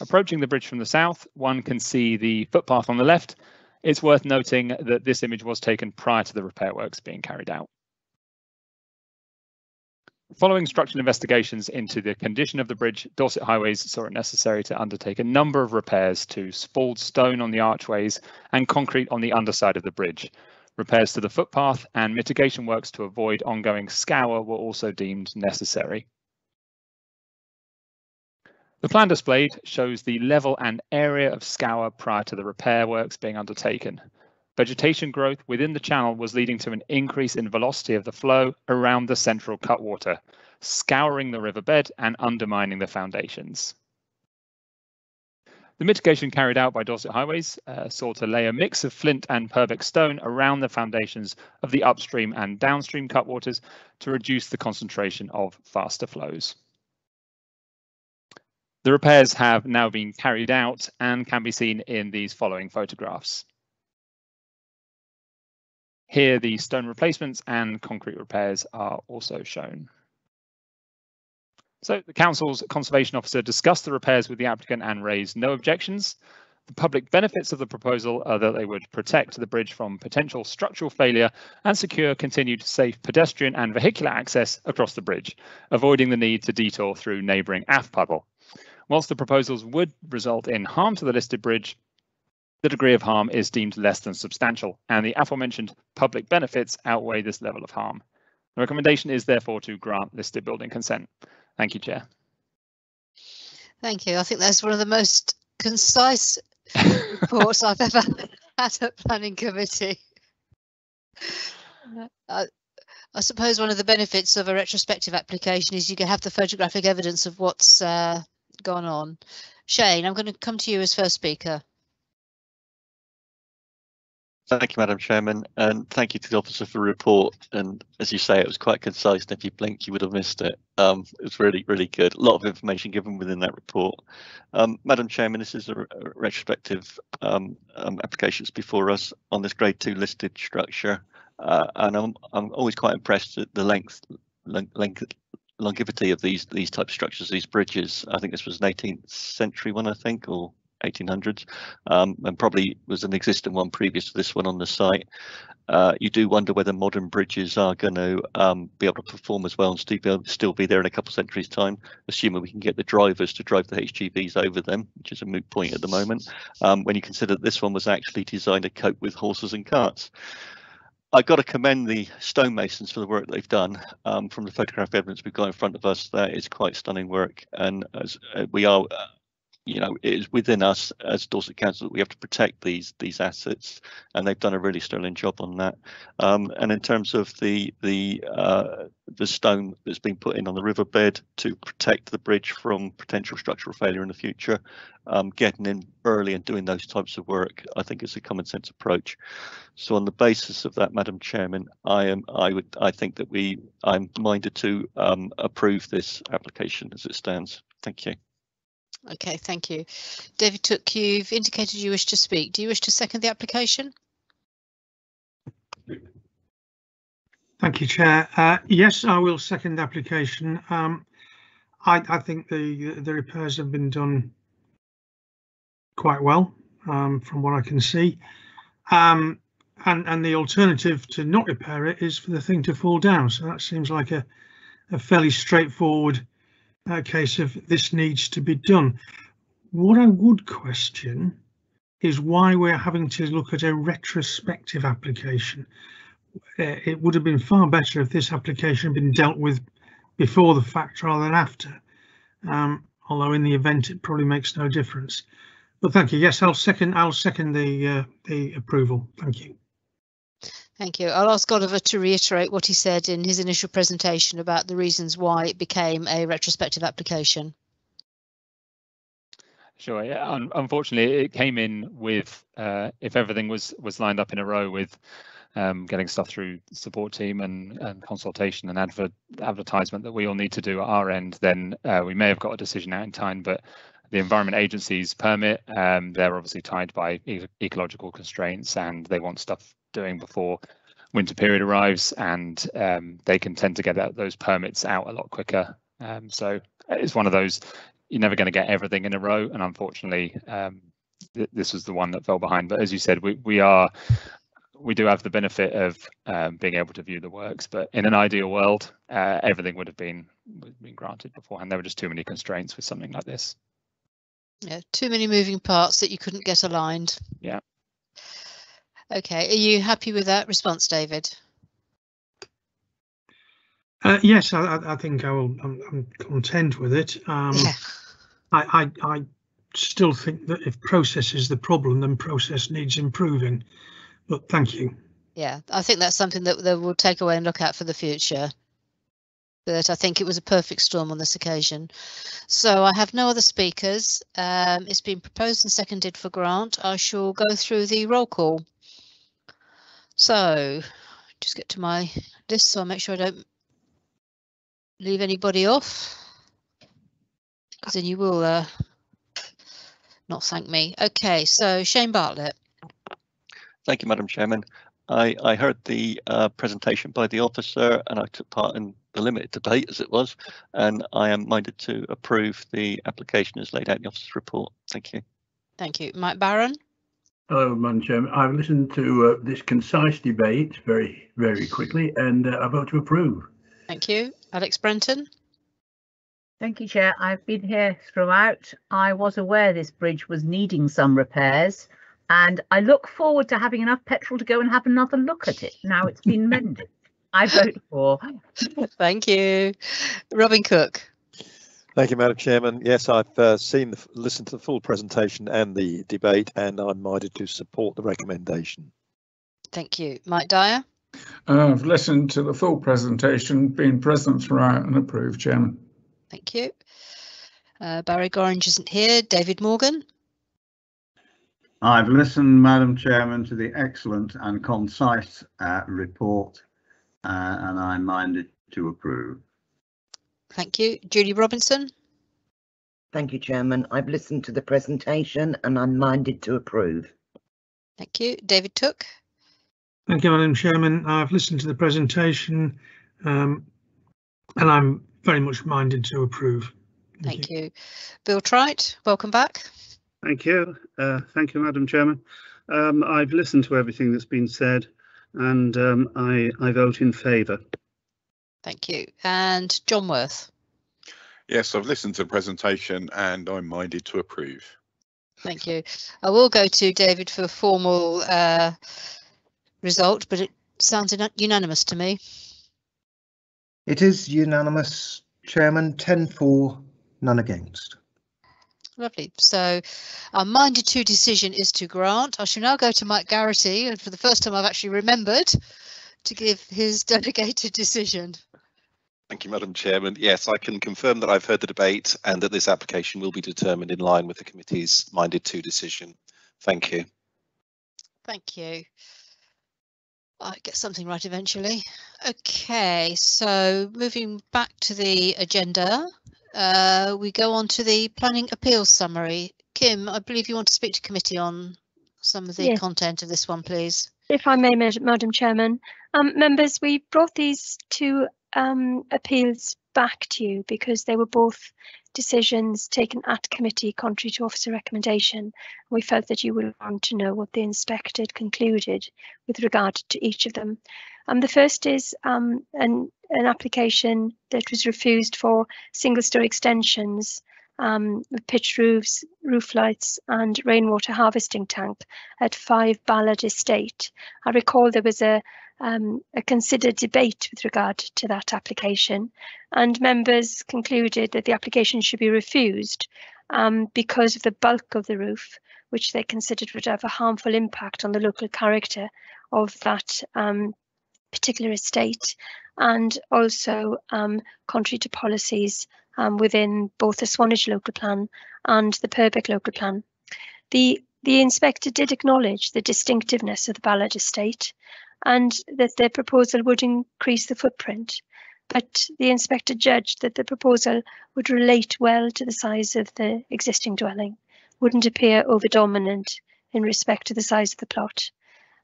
Approaching the bridge from the south, one can see the footpath on the left. It's worth noting that this image was taken prior to the repair works being carried out. Following structural investigations into the condition of the bridge, Dorset Highways saw it necessary to undertake a number of repairs to spalled stone on the archways and concrete on the underside of the bridge. Repairs to the footpath and mitigation works to avoid ongoing scour were also deemed necessary. The plan displayed shows the level and area of scour prior to the repair works being undertaken. Vegetation growth within the channel was leading to an increase in velocity of the flow around the central cutwater, scouring the riverbed and undermining the foundations. The mitigation carried out by Dorset Highways uh, sought to lay a mix of flint and Purbeck stone around the foundations of the upstream and downstream cutwaters to reduce the concentration of faster flows. The repairs have now been carried out and can be seen in these following photographs. Here, the stone replacements and concrete repairs are also shown. So the council's conservation officer discussed the repairs with the applicant and raised no objections. The public benefits of the proposal are that they would protect the bridge from potential structural failure and secure continued safe pedestrian and vehicular access across the bridge, avoiding the need to detour through neighbouring Affpuddle. Whilst the proposals would result in harm to the listed bridge, the degree of harm is deemed less than substantial, and the aforementioned public benefits outweigh this level of harm. The recommendation is therefore to grant listed building consent. Thank you, Chair. Thank you. I think that's one of the most concise [laughs] reports I've ever had at Planning Committee. Uh, I suppose one of the benefits of a retrospective application is you can have the photographic evidence of what's uh, gone on. Shane, I'm going to come to you as first speaker. Thank you, Madam Chairman, and thank you to the officer for the report. And as you say, it was quite concise, and if you blinked, you would have missed it. Um, it was really, really good. A lot of information given within that report. Um, Madam Chairman, this is a, a retrospective um, um applications before us on this Grade 2 listed structure, uh, and I'm, I'm always quite impressed at the length, length longevity of these these type of structures, these bridges. I think this was an 18th century one, I think, or 1800s, um, and probably was an existing one previous to this one on the site. Uh, you do wonder whether modern bridges are going to um, be able to perform as well and still be, still be there in a couple of centuries time, assuming we can get the drivers to drive the HGVs over them, which is a moot point at the moment, um, when you consider that this one was actually designed to cope with horses and carts. I've got to commend the stonemasons for the work they've done. Um, from the photograph evidence we've got in front of us, that is quite stunning work, and as uh, we are you know, it is within us as Dorset Council that we have to protect these these assets, and they've done a really sterling job on that. Um, and in terms of the the uh, the stone that's been put in on the riverbed to protect the bridge from potential structural failure in the future, um, getting in early and doing those types of work, I think is a common sense approach. So on the basis of that, Madam Chairman, I am I would I think that we I'm minded to um, approve this application as it stands. Thank you. Okay, thank you. David Tooke, you've indicated you wish to speak. Do you wish to second the application? Thank you, Chair. Uh, yes, I will second the application. Um, I, I, think the the repairs have been done quite well um, from what I can see. Um, and, and the alternative to not repair it is for the thing to fall down. So that seems like a, a fairly straightforward a case of this needs to be done. What I would question is why we're having to look at a retrospective application. Uh, it would have been far better if this application had been dealt with before the fact rather than after. Um, although in the event it probably makes no difference. But thank you. Yes, I'll second. I'll second the uh, the approval. Thank you. Thank you. I'll ask Oliver to reiterate what he said in his initial presentation about the reasons why it became a retrospective application. Sure. Yeah. Un unfortunately, it came in with uh, if everything was was lined up in a row with um, getting stuff through support team and, and consultation and advert advertisement that we all need to do at our end, then uh, we may have got a decision out in time. But the Environment Agency's permit, um, they're obviously tied by e ecological constraints and they want stuff doing before winter period arrives, and um, they can tend to get that, those permits out a lot quicker. Um, so it's one of those you're never going to get everything in a row, and unfortunately, um, th this was the one that fell behind. But as you said, we we are we do have the benefit of um, being able to view the works, but in an ideal world, uh, everything would have been been granted beforehand. There were just too many constraints with something like this. Yeah, too many moving parts that you couldn't get aligned. Yeah. Okay, are you happy with that response, David? Uh, yes, I, I think I will. I'm, I'm content with it. Um, Yeah. I, I, I still think that if process is the problem, then process needs improving. But thank you. Yeah, I think that's something that, that we'll take away and look at for the future. But I think it was a perfect storm on this occasion. So I have no other speakers. Um, it's been proposed and seconded for grant. I shall go through the roll call. So just get to my list so I make sure I don't leave anybody off. Because then you will uh, not thank me. Okay, so Shane Bartlett. Thank you, Madam Chairman. I, I heard the uh, presentation by the officer and I took part in the limited debate as it was, and I am minded to approve the application as laid out in the officer's report. Thank you. Thank you. Mike Barron. Hello, Madam Chairman. I've listened to uh, this concise debate very, very quickly, and uh, I vote to approve. Thank you. Alex Brenton. Thank you, Chair. I've been here throughout. I was aware this bridge was needing some repairs, and I look forward to having enough petrol to go and have another look at it now it's been [laughs] mended. I vote for. Thank you. Robin Cook. Thank you, Madam Chairman. Yes, I've uh, seen, the, listened to the full presentation and the debate, and I'm minded to support the recommendation. Thank you. Mike Dyer. Uh, I've listened to the full presentation, been present throughout and approved, Chairman. Thank you. Uh, Barry Goringe isn't here. David Morgan. I've listened, Madam Chairman, to the excellent and concise uh, report, uh, and I'm minded to approve. Thank you. Julie Robinson. Thank you, Chairman. I've listened to the presentation and I'm minded to approve. Thank you. David Tooke. Thank you, Madam Chairman. I've listened to the presentation um, and I'm very much minded to approve. Thank, you. Bill Trite, welcome back. Thank you. Uh, thank you, Madam Chairman. Um, I've listened to everything that's been said and um, I, I vote in favour. Thank you. And John Worth. Yes, I've listened to the presentation and I'm minded to approve. Thank you. I will go to David for a formal uh, result, but it sounds unu- unanimous to me. It is unanimous, Chairman, 10 for, none against. Lovely. So our minded to decision is to grant. I shall now go to Mike Garrity, and for the first time I've actually remembered to give his [laughs] delegated decision. Thank you, Madam Chairman. Yes, I can confirm that I've heard the debate and that this application will be determined in line with the committee's minded to decision. Thank you. Thank you. I get something right eventually. Okay, so moving back to the agenda, uh, we go on to the planning appeals summary. Kim, I believe you want to speak to committee on some of the Yes. content of this one, please. If I may, Madam Chairman, um, members, we brought these two um, appeals back to you because they were both decisions taken at committee contrary to officer recommendation. We felt that you would want to know what the inspector concluded with regard to each of them. Um, the first is um, an, an application that was refused for single story extensions um, with pitched roofs, roof lights and rainwater harvesting tank at 5 Ballard Estate. I recall there was a, um, a considered debate with regard to that application and members concluded that the application should be refused um, because of the bulk of the roof, which they considered would have a harmful impact on the local character of that um, particular estate and also um, contrary to policies um, within both the Swanage local plan and the Purbeck local plan. The, the inspector did acknowledge the distinctiveness of the Ballard estate and that their proposal would increase the footprint, but the inspector judged that the proposal would relate well to the size of the existing dwelling, wouldn't appear over dominant in respect to the size of the plot.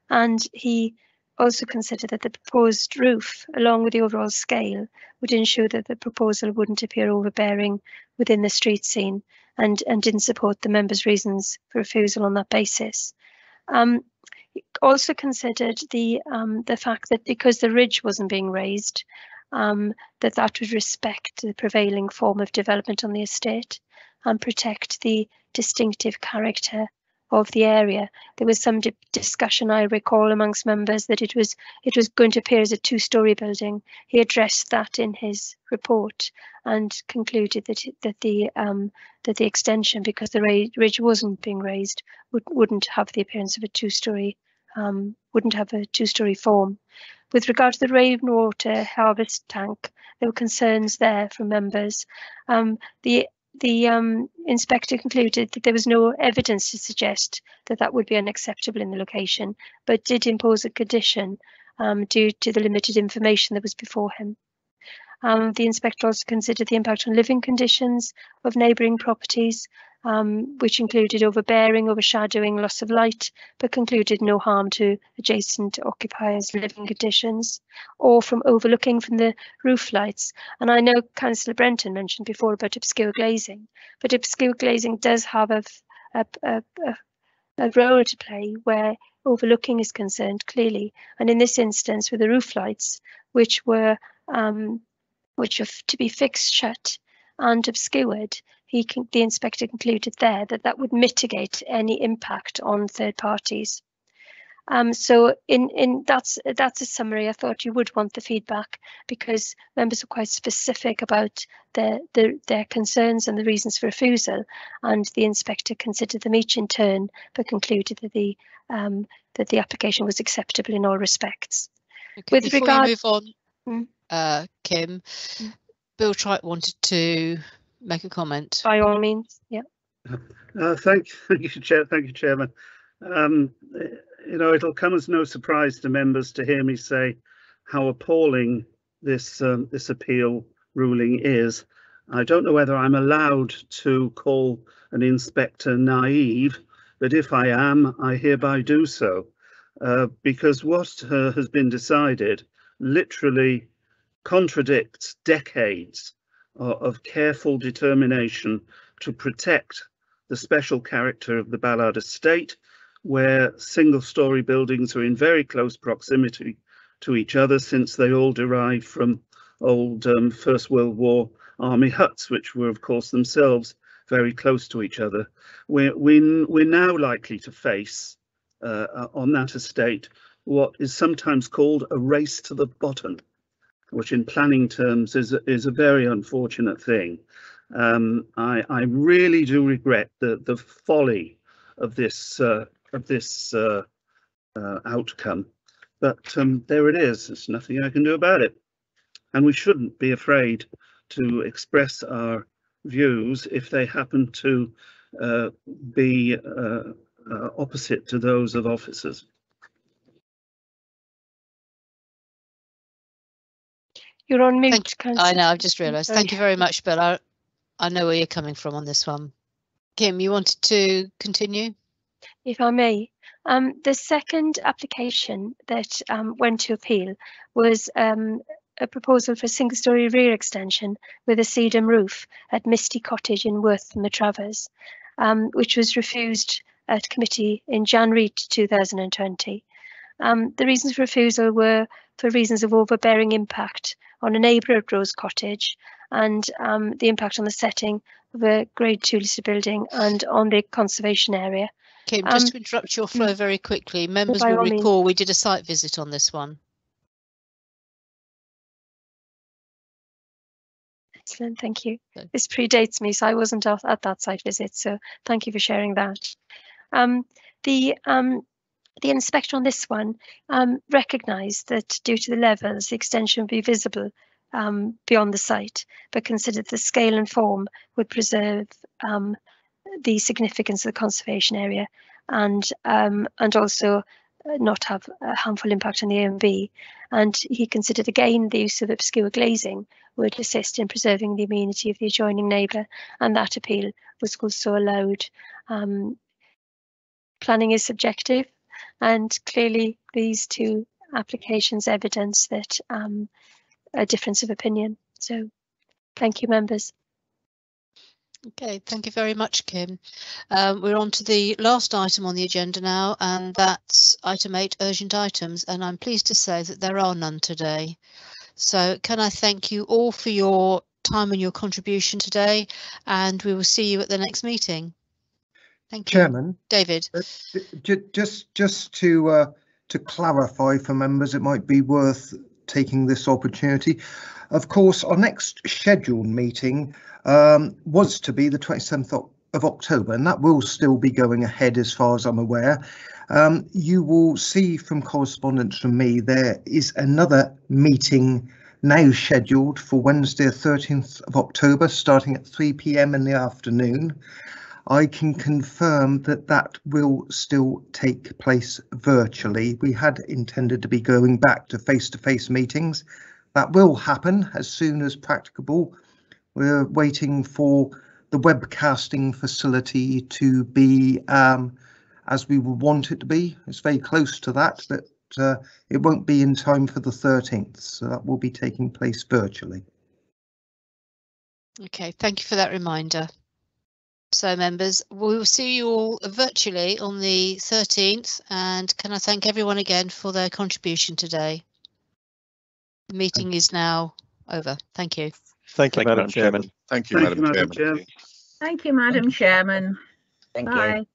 And he also considered that the proposed roof, along with the overall scale, would ensure that the proposal wouldn't appear overbearing within the street scene and, and didn't support the members' reasons for refusal on that basis. Um, also considered the um, the fact that because the ridge wasn't being raised, um, that that would respect the prevailing form of development on the estate and protect the distinctive character of the area. There was some di discussion I recall amongst members that it was it was going to appear as a two-storey building. He addressed that in his report and concluded that that the um, that the extension, because the ridge wasn't being raised, would, wouldn't have the appearance of a two-storey um, wouldn't have a two-storey form. With regard to the rainwater harvest tank, there were concerns there from members. Um, the the um, inspector concluded that there was no evidence to suggest that that would be unacceptable in the location, but did impose a condition um, due to the limited information that was before him. Um, the inspector also considered the impact on living conditions of neighbouring properties, um, which included overbearing, overshadowing, loss of light, but concluded no harm to adjacent occupiers' living conditions, or from overlooking from the roof lights. And I know Councillor Brenton mentioned before about obscure glazing, but obscure glazing does have a, a, a, a role to play where overlooking is concerned clearly. And in this instance, with the roof lights, which were um, which were to be fixed shut and obscured, he the inspector concluded there that that would mitigate any impact on third parties. Um, so in in that's that's a summary. I thought you would want the feedback because members are quite specific about their their, their concerns and the reasons for refusal, and the inspector considered them each in turn, but concluded that the um, that the application was acceptable in all respects. Okay, With regard, move on, mm? uh, Kim, mm. Bill Trite wanted to make a comment. By all means, yeah. Uh, thank, thank you, Chair. Thank you, Chairman. Um, you know, it'll come as no surprise to members to hear me say how appalling this um, this appeal ruling is. I don't know whether I'm allowed to call an inspector naive, but if I am, I hereby do so, uh, because what uh, has been decided literally contradicts decades of, careful determination to protect the special character of the Ballard estate, where single story buildings are in very close proximity to each other since they all derive from old um, First World War army huts, which were of course themselves very close to each other. We're, we're, we're now likely to face uh, on that estate what is sometimes called a race to the bottom, which in planning terms is, is a very unfortunate thing. Um, I, I, really do regret the, the folly of this uh, of this uh, uh, outcome, but um, there it is. There's nothing I can do about it, and we shouldn't be afraid to express our views if they happen to uh, be uh, uh, opposite to those of officers. You're on mute. Thank, I know, I've just realised. Thank you very much, but I, I know where you're coming from on this one. Kim, you wanted to continue? If I may. Um, the second application that um, went to appeal was um, a proposal for a single storey rear extension with a sedum roof at Misty Cottage in Worth, Matravers, um, which was refused at committee in January 2020. Um, the reasons for refusal were for reasons of overbearing impact on a neighbour of Rose Cottage and um, the impact on the setting of a grade two listed building and on the conservation area. Kim, just um, to interrupt your flow mm. very quickly, members will recall means. we did a site visit on this one. Excellent, thank you. This predates me, so I wasn't at, at that site visit, so thank you for sharing that. Um, the um, the inspector on this one um, recognised that due to the levels, the extension would be visible um, beyond the site, but considered the scale and form would preserve um, the significance of the conservation area and um, and also uh, not have a harmful impact on the AONB. And he considered again the use of obscure glazing would assist in preserving the amenity of the adjoining neighbour, and that appeal was also allowed. Um, planning is subjective, and clearly these two applications evidence that um, a difference of opinion. So thank you, members. Okay, thank you very much, Kim. Um, we're on to the last item on the agenda now, and that's item eight, urgent items. And I'm pleased to say that there are none today. So can I thank you all for your time and your contribution today, and we will see you at the next meeting. Thank you. Chairman, David. uh, just just to uh, to clarify for members, it might be worth taking this opportunity. Of course, our next scheduled meeting um, was to be the 27th of- of October, and that will still be going ahead as far as I'm aware. Um, you will see from correspondence from me there is another meeting now scheduled for Wednesday, 13th of October, starting at 3 p.m. in the afternoon. I can confirm that that will still take place virtually. We had intended to be going back to face-to-face meetings. That will happen as soon as practicable. We're waiting for the webcasting facility to be um, as we would want it to be. It's very close to that, but uh, it won't be in time for the 13th, so that will be taking place virtually. Okay, thank you for that reminder. So members, we will see you all virtually on the 13th and can I thank everyone again for their contribution today. The meeting is now over. Thank you. Thank you, Thank Madam Madam Chairman. Chairman. Thank you, Thank you, Madam Madam Chair. Chair. Thank you, Madam Chairman. Thank you. Bye.